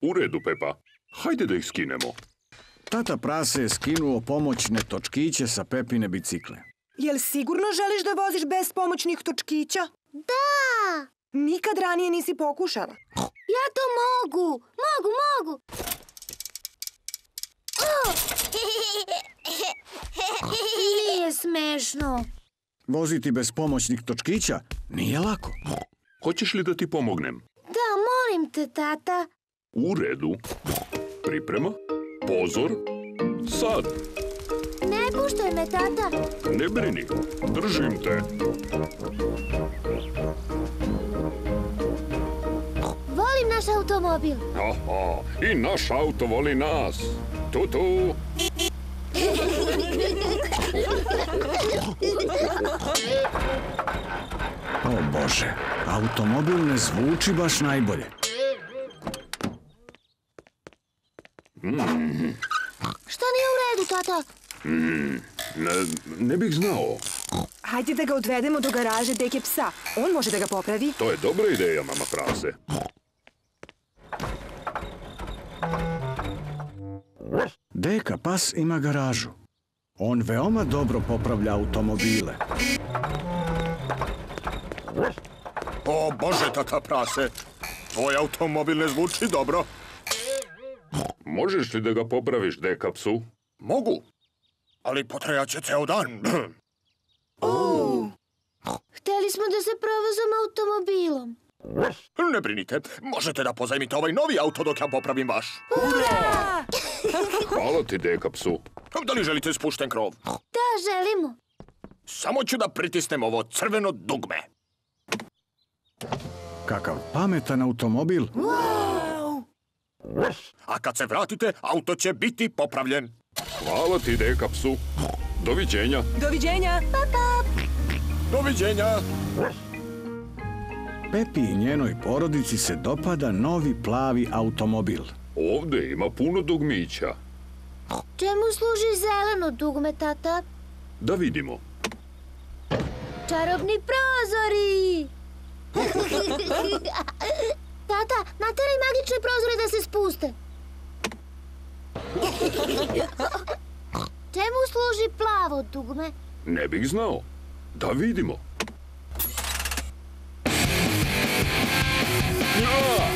[SPEAKER 5] U redu, Pepa. Hajde da ih skinemo.
[SPEAKER 1] Tata prase je skinuo pomoćne točkiće sa Pepine bicikle.
[SPEAKER 3] Jel sigurno želiš da voziš bez pomoćnih točkića?
[SPEAKER 2] da,
[SPEAKER 3] Nikad ranije nisi pokušala.
[SPEAKER 2] ja to mogu. Mogu, mogu. Nije smešno.
[SPEAKER 1] Voziti bez pomoćnih točkića nije lako.
[SPEAKER 5] Hoćeš li da ti pomognem?
[SPEAKER 2] Da, molim te, tata.
[SPEAKER 5] U redu. Priprema. Pozor. Sad.
[SPEAKER 2] Ne puštaj me, tata.
[SPEAKER 5] Ne brini. Držim te.
[SPEAKER 2] Volim naš automobil.
[SPEAKER 5] Aha, i naš auto voli nas. Tu, tu.
[SPEAKER 1] O Bože, automobil ne zvuči baš najbolje.
[SPEAKER 2] Šta nije u redu, tata?
[SPEAKER 5] Ne, ne bih znao.
[SPEAKER 3] Hajde da ga odvedemo do garaže deke psa. On može da ga popravi.
[SPEAKER 5] To je dobra ideja, mama prase.
[SPEAKER 1] Deka pas ima garažu. On veoma dobro popravlja automobile.
[SPEAKER 8] O Bože, tata prase. Tvoj automobil ne zvuči dobro.
[SPEAKER 5] Možeš li da ga popraviš, dekapsu?
[SPEAKER 8] Mogu. Ali potrajat će ceo dan. [clears throat]
[SPEAKER 2] Hteli smo da se provozamo automobilom.
[SPEAKER 8] Ne brinite, možete da pozajmite ovaj novi auto dok ja popravim vaš. [laughs]
[SPEAKER 5] Hvala ti, dekapsu.
[SPEAKER 8] Da li želite spušten krov?
[SPEAKER 2] Da, želimo.
[SPEAKER 8] Samo ću da pritisnem ovo crveno dugme.
[SPEAKER 1] Kakav pametan automobil.
[SPEAKER 8] A kad se vratite, auto će biti popravljen.
[SPEAKER 5] Hvala ti, dekapsu. Doviđenja.
[SPEAKER 3] Doviđenja.
[SPEAKER 8] Doviđenja.
[SPEAKER 1] Pepi i njenoj porodici se dopada novi plavi automobil.
[SPEAKER 5] Ovde ima puno dugmića.
[SPEAKER 2] Čemu služi zeleno dugme, tata?
[SPEAKER 5] Da vidimo.
[SPEAKER 2] Čarobni prozori! [laughs] Tata, nateraj magične prozore da se spuste. Čemu služi plavo dugme?
[SPEAKER 5] Ne bih znao. Da vidimo. Ja!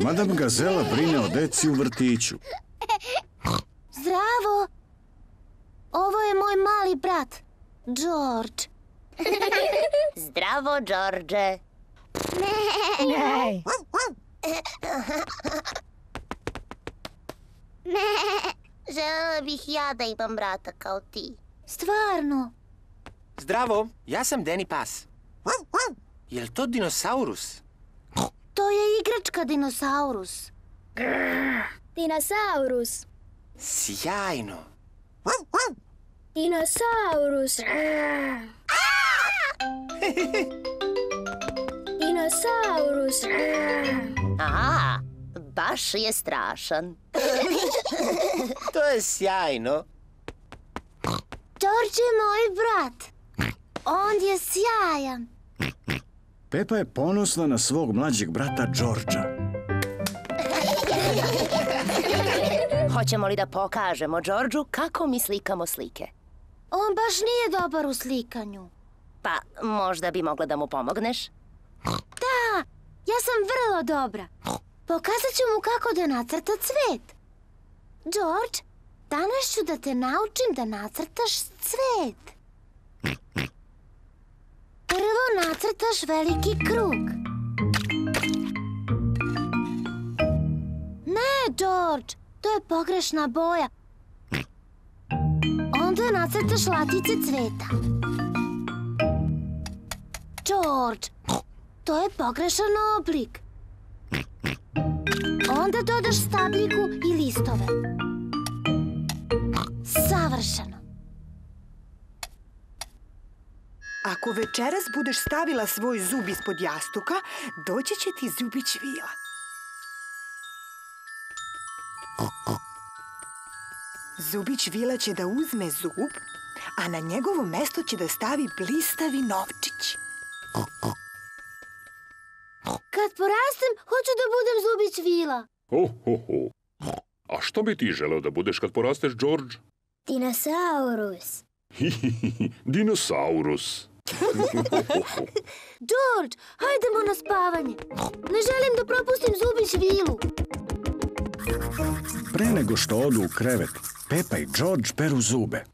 [SPEAKER 1] Madam Gazela brine o deci u vrtiću.
[SPEAKER 2] Zdravo! Ovo je moj mali brat, George.
[SPEAKER 7] Zdravo, [laughs] Đorđe. Želela bih ja da imam brata kao ti.
[SPEAKER 2] Stvarno?
[SPEAKER 4] Zdravo, ja sam Deni Pas. Jel to dinosaurus?
[SPEAKER 2] To je igračka dinosaurus. Dinosaurus.
[SPEAKER 4] Sjajno.
[SPEAKER 2] Dinosaurus. [laughs] Dinosaurus.
[SPEAKER 7] A, baš je strašan. [laughs]
[SPEAKER 4] To je sjajno.
[SPEAKER 2] George je moj brat. On je sjajan.
[SPEAKER 1] Pepa je ponosna na svog mlađeg brata Đorđa. [laughs]
[SPEAKER 7] Hoćemo li da pokažemo Đorđu kako mi slikamo slike?
[SPEAKER 2] On baš nije dobar u slikanju.
[SPEAKER 7] Pa, možda bi mogla da mu pomogneš?
[SPEAKER 2] Da, ja sam vrlo dobra. Pokazat ću mu kako da nacrta cvet. George, danas ću da te naučim da nacrtaš cvet. Prvo nacrtaš veliki krug. Ne, George, to je pogrešna boja. Onda nacrtaš latice cveta. George, to je pogrešan oblik. Onda dodaš stabljiku i listove. Savršeno.
[SPEAKER 3] Ako večeras budeš stavila svoj zub ispod jastuka, doći će ti zubić vila. Zubić vila će da uzme zub, a na njegovo mesto će da stavi blistavi novčić.
[SPEAKER 2] Porastem, hoću da budem zubić vila.
[SPEAKER 5] Ho, ho, ho. A što bi ti želeo da budeš kad porasteš, George?
[SPEAKER 2] Dinosaurus. [laughs]
[SPEAKER 5] Dinosaurus. [laughs]
[SPEAKER 2] George, hajdemo na spavanje. Ne želim da propustim zubić vilu.
[SPEAKER 1] Pre nego što odu u krevet, Pepa i George peru zube.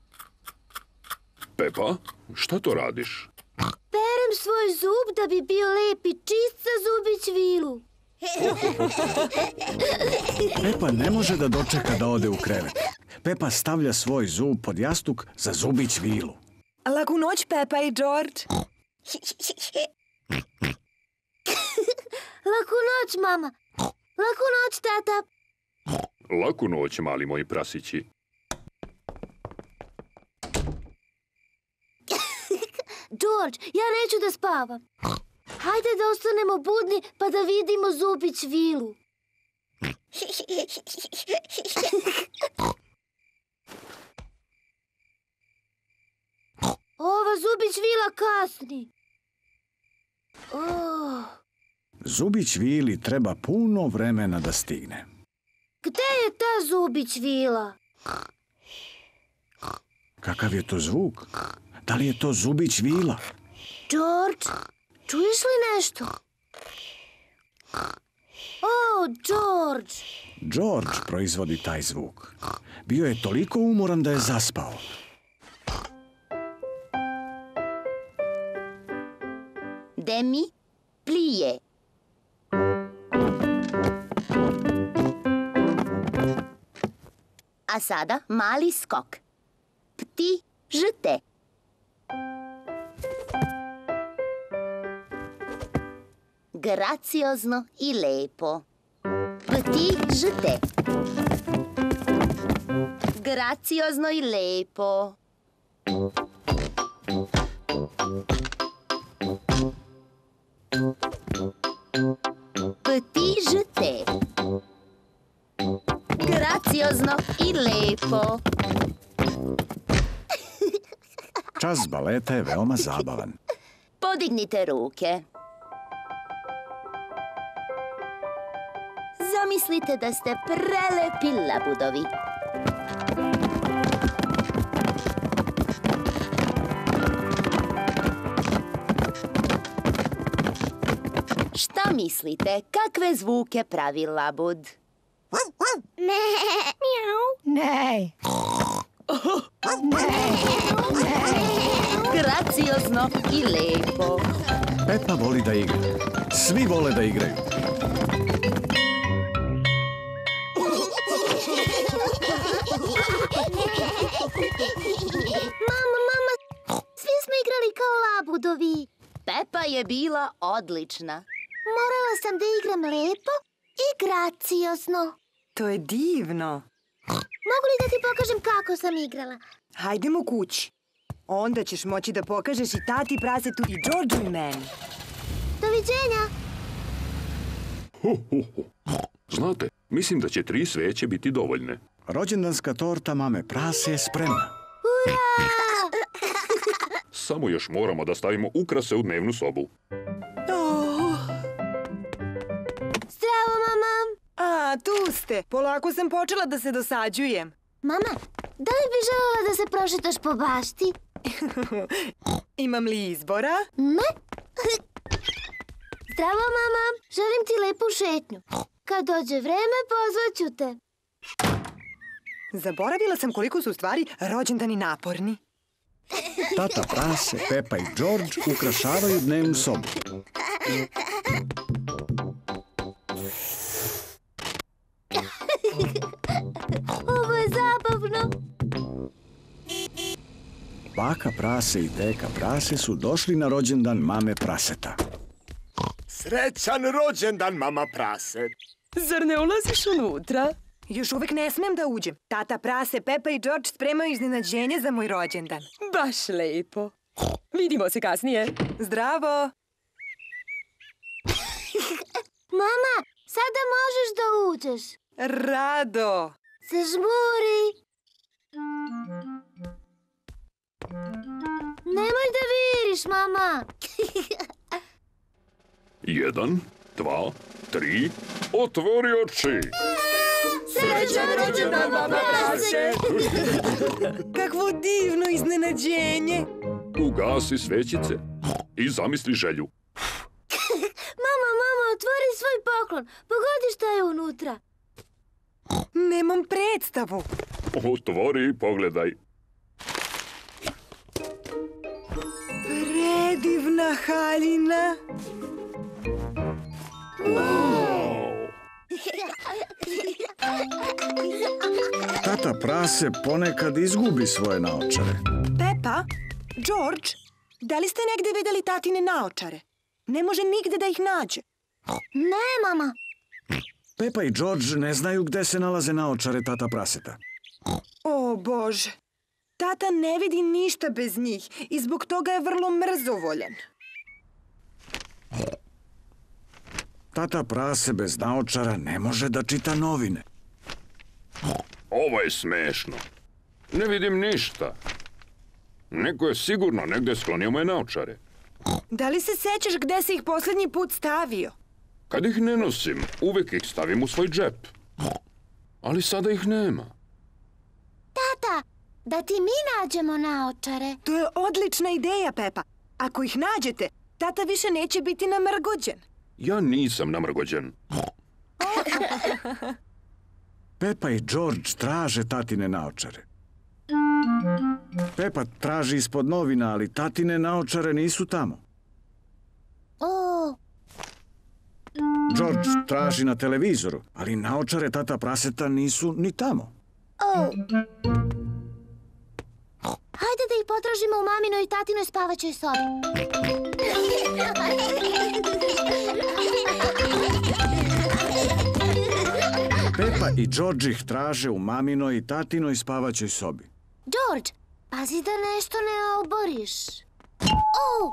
[SPEAKER 5] Pepa, šta to radiš?
[SPEAKER 2] Perem svoj zub da bi bio lep i čist za zubić vilu. [laughs]
[SPEAKER 1] Pepa ne može da dočeka da ode u krevet. Pepa stavlja svoj zub pod jastuk za zubić vilu.
[SPEAKER 3] Laku noć, Pepa i George. [laughs]
[SPEAKER 2] Laku noć, mama. Laku noć, tata.
[SPEAKER 5] Laku noć, mali moji prasići.
[SPEAKER 2] George, ja neću da spavam. Hajde da ostanemo budni pa da vidimo zubić vilu. Ova zubić vila kasni. Oh,
[SPEAKER 1] Zubić vili treba puno vremena da stigne.
[SPEAKER 2] gde je ta zubić vila?
[SPEAKER 1] Kakav je to zvuk? Da li je to zubić vila?
[SPEAKER 2] George, čuješ li nešto? O, George!
[SPEAKER 1] George proizvodi taj zvuk. Bio je toliko umoran da je zaspao.
[SPEAKER 7] Demi plije. A sada mali skok. Pti žte. Graciozno i lepo. Pti žte. Graciozno i lepo. Pti žte. Graciozno i lepo.
[SPEAKER 1] Čas baleta je veoma zabavan.
[SPEAKER 7] Podignite ruke. Zamislite da ste prelepi labudovi. Šta mislite, kakve zvuke pravi labud?
[SPEAKER 3] Ne.
[SPEAKER 7] Graciozno i lepo.
[SPEAKER 1] Pepa voli da igra. Svi vole da igraju.
[SPEAKER 2] Igrali kao labudovi.
[SPEAKER 7] Pepa je bila odlična.
[SPEAKER 2] Morala sam da igram lepo i graciozno.
[SPEAKER 3] To je divno.
[SPEAKER 2] Mogu li da ti pokažem kako sam igrala?
[SPEAKER 3] Hajdemo kući. Onda ćeš moći da pokažeš i tati prasetu i Georgeu i meni.
[SPEAKER 2] Doviđenja.
[SPEAKER 5] Znate, mislim da će tri sveće biti dovoljne.
[SPEAKER 1] Rođendanska torta mame prase je spremna.
[SPEAKER 5] Samo još moramo da stavimo ukrase u dnevnu sobu.
[SPEAKER 3] Oh.
[SPEAKER 2] Zdravo, mama.
[SPEAKER 3] A, tu ste. Polako sam počela da se dosađujem.
[SPEAKER 2] Mama, da li bi želela da se prošetaš po bašti? [laughs]
[SPEAKER 3] Imam li izbora?
[SPEAKER 2] Ne. [laughs] Zdravo, mama. Želim ti lepu šetnju. Kad dođe vreme, pozvaću te.
[SPEAKER 3] Zaboravila sam koliko su stvari rođendani naporni.
[SPEAKER 1] Tata prase, Pepa i George ukrašavaju dnevnu sobu.
[SPEAKER 2] Ovo je zabavno.
[SPEAKER 1] Baka prase i teka prase su došli na rođendan mame praseta.
[SPEAKER 8] Srećan rođendan, mama prase.
[SPEAKER 6] Zar ne ulaziš unutra?
[SPEAKER 3] Još uvek ne smem da uđem. Tata prase, Pepa i George spremaju iznenađenje za moj rođendan.
[SPEAKER 6] Baš lepo. Vidimo se kasnije.
[SPEAKER 3] Zdravo! [laughs]
[SPEAKER 2] Mama, sada možeš da uđeš.
[SPEAKER 3] Rado!
[SPEAKER 2] Zažmuri. Nemoj da viriš, mama. [laughs]
[SPEAKER 5] Jedan, dva, tri, otvori oči!
[SPEAKER 2] Srećan rođendan, mama prase. [laughs]
[SPEAKER 3] Kakvo divno iznenađenje!
[SPEAKER 5] Ugasi svećice i zamisli želju. [laughs]
[SPEAKER 2] Mama, mama, otvori svoj poklon. Pogodi šta je unutra.
[SPEAKER 3] Nemam predstavu.
[SPEAKER 5] Otvori i pogledaj.
[SPEAKER 3] Predivna haljina.
[SPEAKER 1] Tata prase ponekad izgubi svoje naočare.
[SPEAKER 3] Pepa, George, da li ste negde videli tatine naočare? Ne može nigde da ih nađe.
[SPEAKER 2] Ne, mama.
[SPEAKER 1] Pepa i George ne znaju gde se nalaze naočare tata praseta.
[SPEAKER 3] O Bože, tata ne vidi ništa bez njih i zbog toga je vrlo mrzovoljan.
[SPEAKER 1] Tata prase bez naočara ne može da čita novine.
[SPEAKER 5] Ovo je smešno. Ne vidim ništa. Neko je sigurno negde sklonio moje naočare.
[SPEAKER 3] Da li se sećaš gde si ih posljednji put stavio?
[SPEAKER 5] Kad ih ne nosim, uvek ih stavim u svoj džep. Ali sada ih nema.
[SPEAKER 2] Tata, da ti mi nađemo naočare.
[SPEAKER 3] To je odlična ideja, Pepa. Ako ih nađete, tata više neće biti namrgođen.
[SPEAKER 5] Ja nisam namrgođen. [laughs]
[SPEAKER 1] Pepa i George traže tatine naočare. Pepa traži ispod novina, ali tatine naočare nisu tamo. George traži na televizoru, ali naočare tata praseta nisu ni tamo.
[SPEAKER 2] Hajde da ih potražimo u maminoj i tatinoj spavaćoj sobi.
[SPEAKER 1] Pepa i George ih traže u maminoj i tatinoj spavaćoj sobi.
[SPEAKER 2] George, pazi da nešto ne oboriš. O!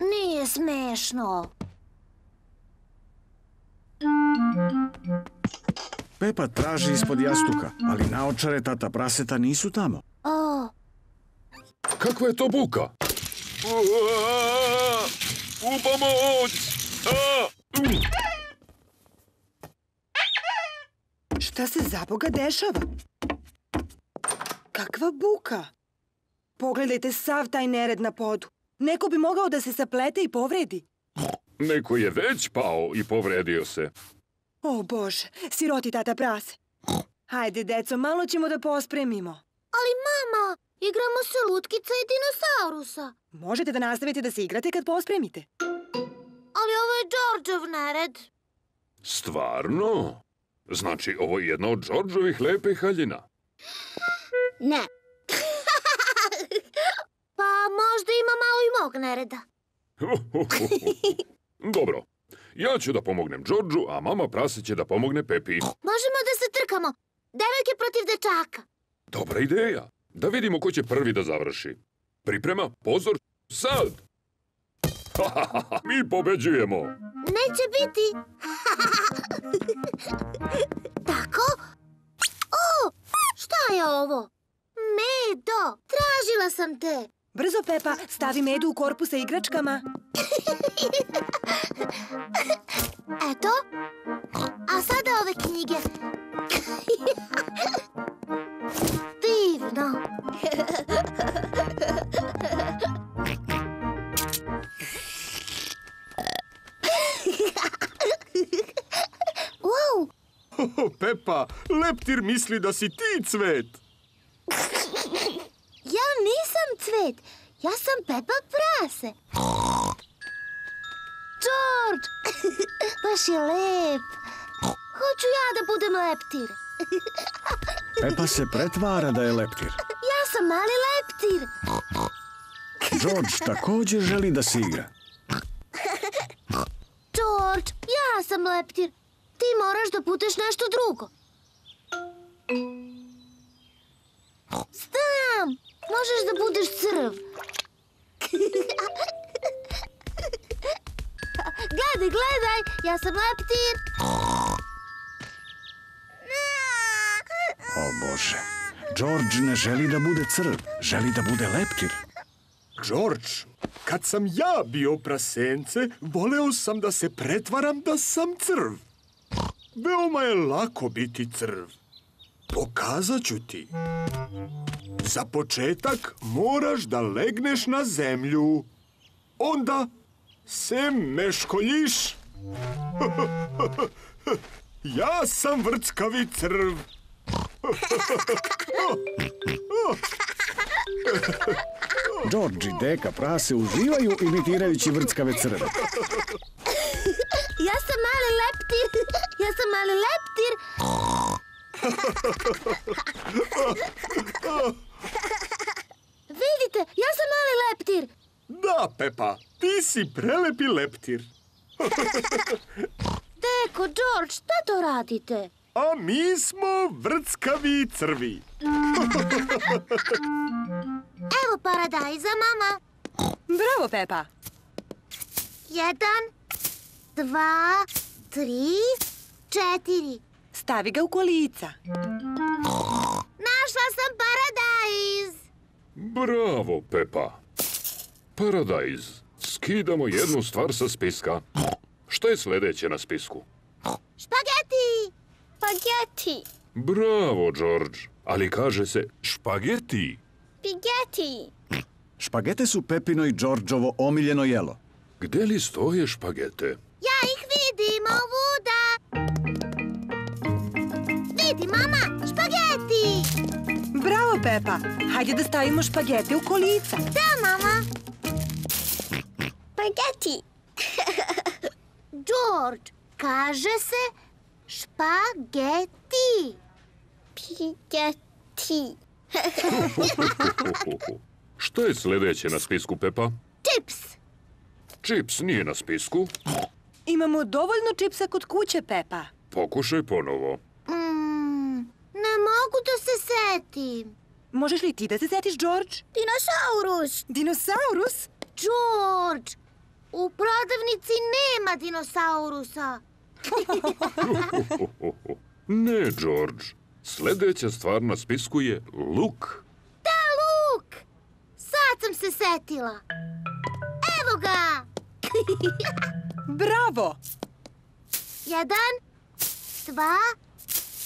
[SPEAKER 2] Nije smešno.
[SPEAKER 1] Pepa traži ispod jastuka, ali naočare tata praseta nisu tamo.
[SPEAKER 2] O,
[SPEAKER 5] Kakva je to buka? U pomoć! A!
[SPEAKER 3] Šta se za Boga dešava? Kakva buka? Pogledajte sav taj nered na podu. Neko bi mogao da se saplete i povredi.
[SPEAKER 5] Neko je već pao i povredio se.
[SPEAKER 3] O Bože, siroti tata prase. Hajde, deco, malo ćemo da pospremimo.
[SPEAKER 2] ali mama, igramo se lutkica i dinosaurusa.
[SPEAKER 3] Možete da nastavite da se igrate kad pospremite.
[SPEAKER 2] Ali ovo je Đorđev nered.
[SPEAKER 5] Stvarno? Znači, ovo je jedna od Đorđovih lepih haljina.
[SPEAKER 2] Ne. [laughs] pa možda ima malo i mog nereda. [laughs] [laughs]
[SPEAKER 5] Dobro. Ja ću da pomognem Đorđu, a mama prase će da pomogne Pepi.
[SPEAKER 2] Možemo da se trkamo. Devojke protiv dečaka.
[SPEAKER 5] Dobra ideja. Da vidimo ko će prvi da završi. Priprema, pozor, sad! [laughs] Mi pobeđujemo!
[SPEAKER 2] Neće biti. [laughs] Tako? O, šta je ovo? Medo, tražila sam te.
[SPEAKER 3] Brzo, Pepa, stavi medu u korpu sa igračkama.
[SPEAKER 2] Eto. A sada ove knjige. Divno. Wow,
[SPEAKER 8] Pepa, leptir misli da si ti cvet.
[SPEAKER 2] Ja nisam cvet. Ja sam Pepa prase. George, [laughs] baš je lep. Hoću ja da budem leptir.
[SPEAKER 1] Pepa [laughs] se pretvara da je leptir.
[SPEAKER 2] Ja sam mali leptir.
[SPEAKER 1] George također želi da se igra.
[SPEAKER 2] George, ja sam leptir. Ti moraš da budeš nešto drugo. Možeš da budeš crv. Gledaj, gledaj, ja sam leptir.
[SPEAKER 1] O Bože. George ne želi da bude crv, želi da bude leptir.
[SPEAKER 8] George, kad sam ja bio prasence, voleo sam da se pretvaram da sam crv. Veoma je lako biti crv. Pokazat ću ti. Za početak moraš da legneš na zemlju. Onda se meškoljiš. [laughs] Ja sam vrckavi crv. [laughs]
[SPEAKER 1] George i deka prase uživaju imitirajući vrckave crve. [laughs]
[SPEAKER 2] Ja sam mali leptir. Ja sam mali leptir. Vidite, ja sam mali leptir.
[SPEAKER 8] Da, Pepa, ti si prelepi leptir. [laughs]
[SPEAKER 2] Deko, George, šta to radite?
[SPEAKER 8] A mi smo vrckavi crvi. [laughs]
[SPEAKER 2] Evo paradajza, mama.
[SPEAKER 3] Bravo, Pepa.
[SPEAKER 2] Jedan, dva, tri, četiri.
[SPEAKER 3] Stavi ga u kolica.
[SPEAKER 2] Našla sam paradajz.
[SPEAKER 5] Bravo, Pepa. Paradajz. Skidamo jednu stvar sa spiska. Šta je sljedeće na spisku?
[SPEAKER 2] Špageti. Spageti.
[SPEAKER 5] Bravo, George. Ali kaže se špageti.
[SPEAKER 2] Spageti.
[SPEAKER 1] Špagete su Pepino i Đorđovo omiljeno jelo.
[SPEAKER 5] Gde li stoje špagete?
[SPEAKER 2] Ja ih vidim ovuda. Vidi, mama, špageti.
[SPEAKER 3] Bravo, Pepa. Hajde da stavimo špagete u kolica.
[SPEAKER 2] Da, mama. Spageti. George, [laughs] kaže se špageti. Spageti. [laughs]
[SPEAKER 5] Šta je sljedeće na spisku, Pepa?
[SPEAKER 2] Čips.
[SPEAKER 5] Čips nije na spisku.
[SPEAKER 3] Imamo dovoljno čipsa kod kuće, Pepa.
[SPEAKER 5] Pokušaj ponovo.
[SPEAKER 2] Mm, ne mogu da se setim.
[SPEAKER 3] Možeš li ti da se setiš, George?
[SPEAKER 2] Dinosaurus.
[SPEAKER 3] Dinosaurus?
[SPEAKER 2] George, u prodavnici nema dinosaurusa. [laughs]
[SPEAKER 5] Ne, George. Sljedeća stvar na spisku je luk.
[SPEAKER 2] Da, luk! Sad sam se setila. Evo ga! [laughs]
[SPEAKER 3] Bravo!
[SPEAKER 2] Jedan, dva,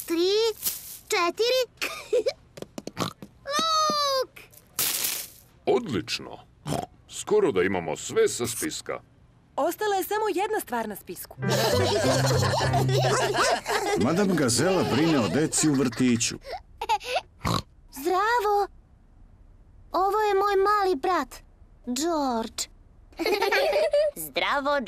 [SPEAKER 2] tri, četiri. luk!
[SPEAKER 5] Odlično. Skoro da imamo sve sa spiska.
[SPEAKER 3] Ostala je samo jedna stvar na spisku.
[SPEAKER 1] Madam Gazela brine o deci u vrtiću.
[SPEAKER 2] Zdravo! Ovo je moj mali brat, George.
[SPEAKER 7] Zdravo,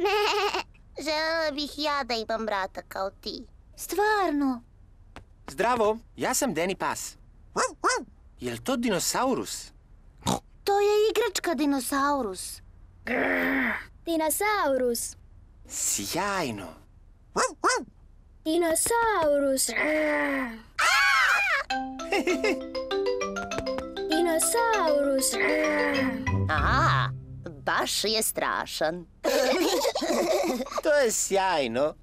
[SPEAKER 7] Đorđe. Želela bih ja da imam brata kao ti.
[SPEAKER 2] Stvarno.
[SPEAKER 4] Zdravo, ja sam Deni Pas. Jel to dinosaurus?
[SPEAKER 2] To je igračka dinosaurus. Dinosaurus.
[SPEAKER 4] Sjajno.
[SPEAKER 2] Dinosaurus. Dinosaurus.
[SPEAKER 7] A, baš je strašan. [laughs]
[SPEAKER 4] To je sjajno.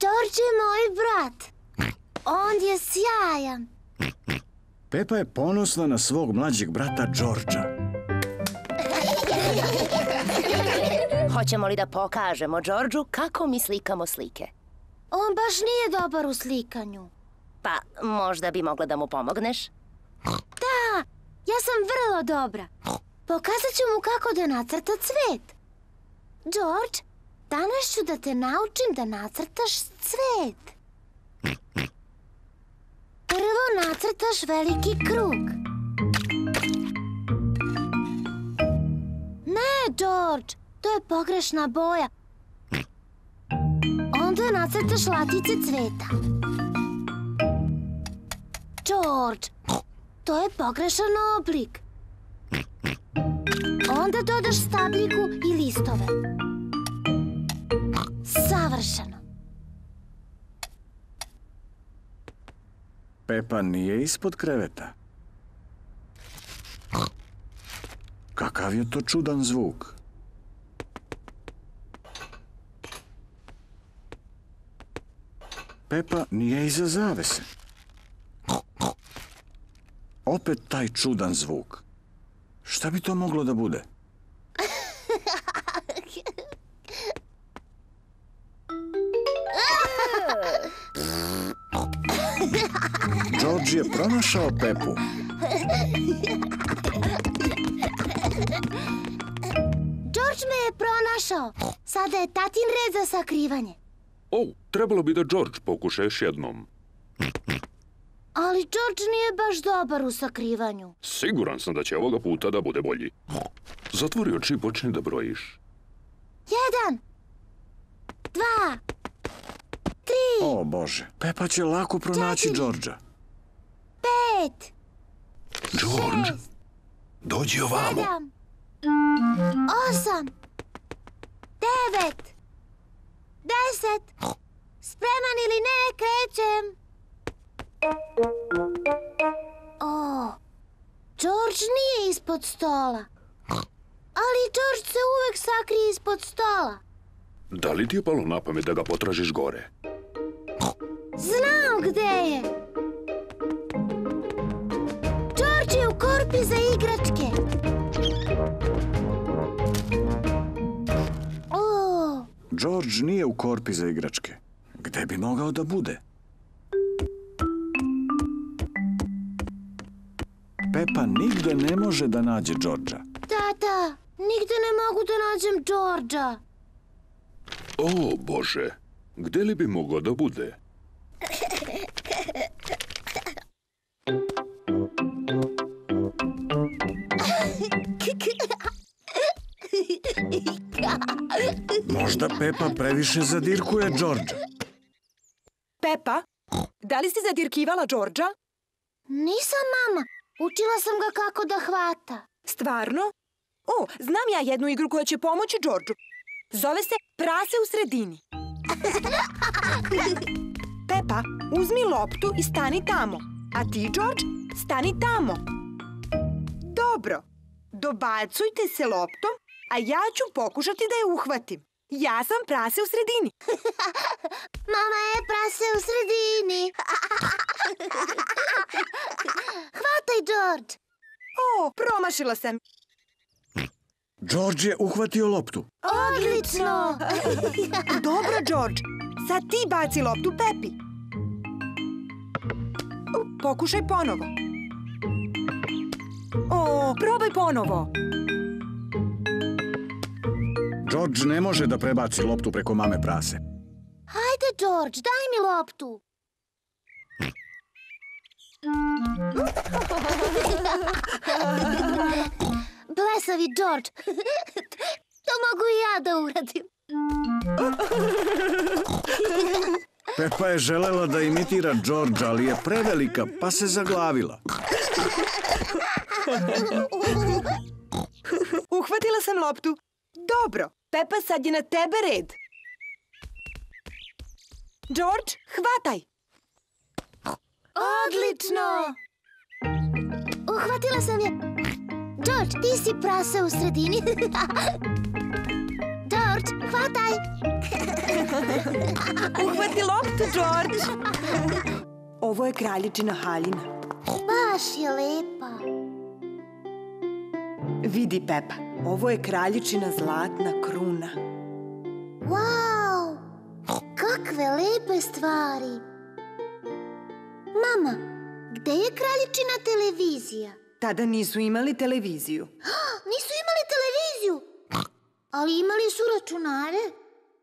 [SPEAKER 2] George je moj brat. On je sjajan.
[SPEAKER 1] Pepa je ponosna na svog mlađeg brata Đorđa. [laughs]
[SPEAKER 7] Hoćemo li da pokažemo Đorđu kako mi slikamo slike?
[SPEAKER 2] On baš nije dobar u slikanju.
[SPEAKER 7] Pa, možda bi mogla da mu pomogneš?
[SPEAKER 2] Da, ja sam vrlo dobra. Pokazat ću mu kako da nacrta cvet. George, danas ću da te naučim da nacrtaš cvet. Prvo nacrtaš veliki krug. Ne, George, to je pogrešna boja. Onda nacrtaš latice cveta. George, to je pogrešan oblik. Onda dodaš stabljiku i listove. Savršeno.
[SPEAKER 1] Pepa nije ispod kreveta. Kakav je to čudan zvuk? Pepa nije iza zavese. Opet taj čudan zvuk. Šta bi to moglo da bude? George je pronašao Pepu.
[SPEAKER 2] George me je pronašao. Sada je tatin red za sakrivanje.
[SPEAKER 5] O, trebalo bi da George pokuša još jednom.
[SPEAKER 2] Ali George nije baš dobar u sakrivanju.
[SPEAKER 5] Siguran sam da će ovoga puta da bude bolji. Zatvori oči i počni da brojiš.
[SPEAKER 2] Jedan, dva, tri,
[SPEAKER 1] O Bože, Pepa će lako pronaći
[SPEAKER 2] Četiri.
[SPEAKER 1] Georgia.
[SPEAKER 2] pet,
[SPEAKER 5] George, dođi ovamo.
[SPEAKER 2] sedam, osam, devet, deset. Spreman ili ne, krećem. O, George nije ispod stola. Ali George se uvek sakrije ispod stola.
[SPEAKER 5] Da li ti je palo na pamet da ga potražiš gore?
[SPEAKER 2] Znam gde je. George je u korpi za igračke. O,
[SPEAKER 1] George nije u korpi za igračke. Gde bi mogao da bude? Pepa nigde ne može da nađe Georgia.
[SPEAKER 2] tata, nigde ne mogu da nađem Georgia.
[SPEAKER 5] O, Bože, gde li bi mogao da bude?
[SPEAKER 1] Možda Pepa previše zadirkuje Georgia.
[SPEAKER 3] Pepa, da li si zadirkivala Đorđa?
[SPEAKER 2] Nisam mama. Učila sam ga kako da hvata.
[SPEAKER 3] Stvarno? O, znam ja jednu igru koja će pomoći Đorđu. Zove se Prase u sredini. [laughs] Pepa, uzmi loptu i stani tamo. A ti, George, stani tamo. Dobro. Dobacujte se loptom, a ja ću pokušati da je uhvatim. Ja sam prase u sredini. [laughs]
[SPEAKER 2] Mama je prase u sredini. Hvataj, George.
[SPEAKER 3] O, promašila sam.
[SPEAKER 1] George je uhvatio loptu.
[SPEAKER 2] Odlično. [laughs]
[SPEAKER 3] Dobro, George. Sad ti baci loptu Pepi. Pokušaj ponovo. O, probaj ponovo.
[SPEAKER 1] George ne može da prebaci loptu preko mame prase.
[SPEAKER 2] Hajde, George, daj mi loptu. Blesavi George. To mogu i ja da uradim.
[SPEAKER 1] Pepa je želela da imitira Georgia, ali je prevelika, pa se zaglavila.
[SPEAKER 3] Uhvatila sam loptu. Dobro, Pepa, sad je na tebe red. George, hvataj.
[SPEAKER 2] Odlično! Uhvatila sam je. George, ti si prase u sredini. [laughs] George, hvataj! [laughs]
[SPEAKER 3] Uhvati loptu, George. [laughs] Ovo je kraljičina haljina.
[SPEAKER 2] Baš je lepa.
[SPEAKER 3] Vidi, Pepa, ovo je kraljičina zlatna kruna.
[SPEAKER 2] Wow! Kakve lepe stvari! Mama, gde je kraljičina televizija?
[SPEAKER 3] Tada nisu imali televiziju. [gasps]
[SPEAKER 2] Nisu imali televiziju, ali imali su računare.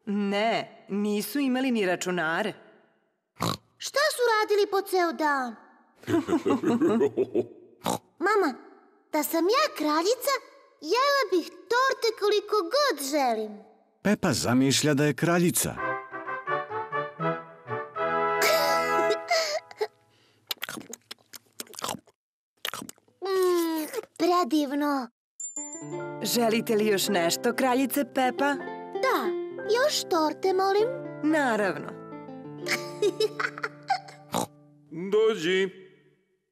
[SPEAKER 3] Ne, nisu imali ni računare.
[SPEAKER 2] Šta su radili po ceo dan? [laughs] Mama, da sam ja kraljica, jela bih torte koliko god želim.
[SPEAKER 1] Pepa zamišlja da je kraljica.
[SPEAKER 2] Mm, predivno.
[SPEAKER 3] Želite li još nešto, kraljice Pepa?
[SPEAKER 2] Da, još torte, molim.
[SPEAKER 3] Naravno. [laughs]
[SPEAKER 5] Dođi.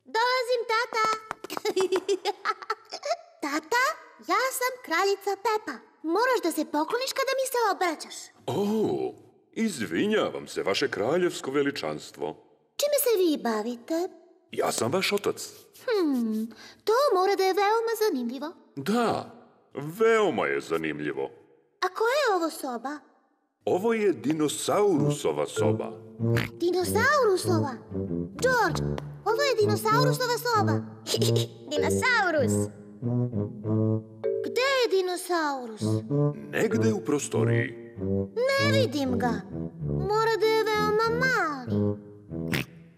[SPEAKER 2] Dolazim, tata. [laughs] tata, ja sam kraljica Pepa. Moraš da se pokloniš kada mi se obraćaš.
[SPEAKER 5] O, izvinjavam se, vaše kraljevsko veličanstvo.
[SPEAKER 2] Čime se vi bavite?
[SPEAKER 5] Ja sam vaš otac.
[SPEAKER 2] Hmm, to mora da je veoma zanimljivo.
[SPEAKER 5] Da, veoma je zanimljivo.
[SPEAKER 2] A koja je ovo soba?
[SPEAKER 5] Ovo je dinosaurusova soba.
[SPEAKER 2] Dinosaurusova. George, ovo je dinosaurusova soba. [laughs]
[SPEAKER 7] Dinosaurus.
[SPEAKER 2] Gde je dinosaurus?
[SPEAKER 5] Negde u prostoriji.
[SPEAKER 2] Ne vidim ga. Mora da je veoma mali.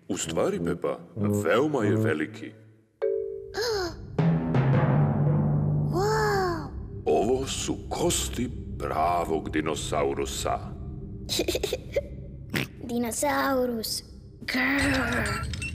[SPEAKER 5] U stvari, Pepa, veoma je veliki. [gasps]
[SPEAKER 2] Wow,
[SPEAKER 5] Ovo su kosti pravog dinosaurusa. [laughs]
[SPEAKER 7] Dinosaurus. Grrr.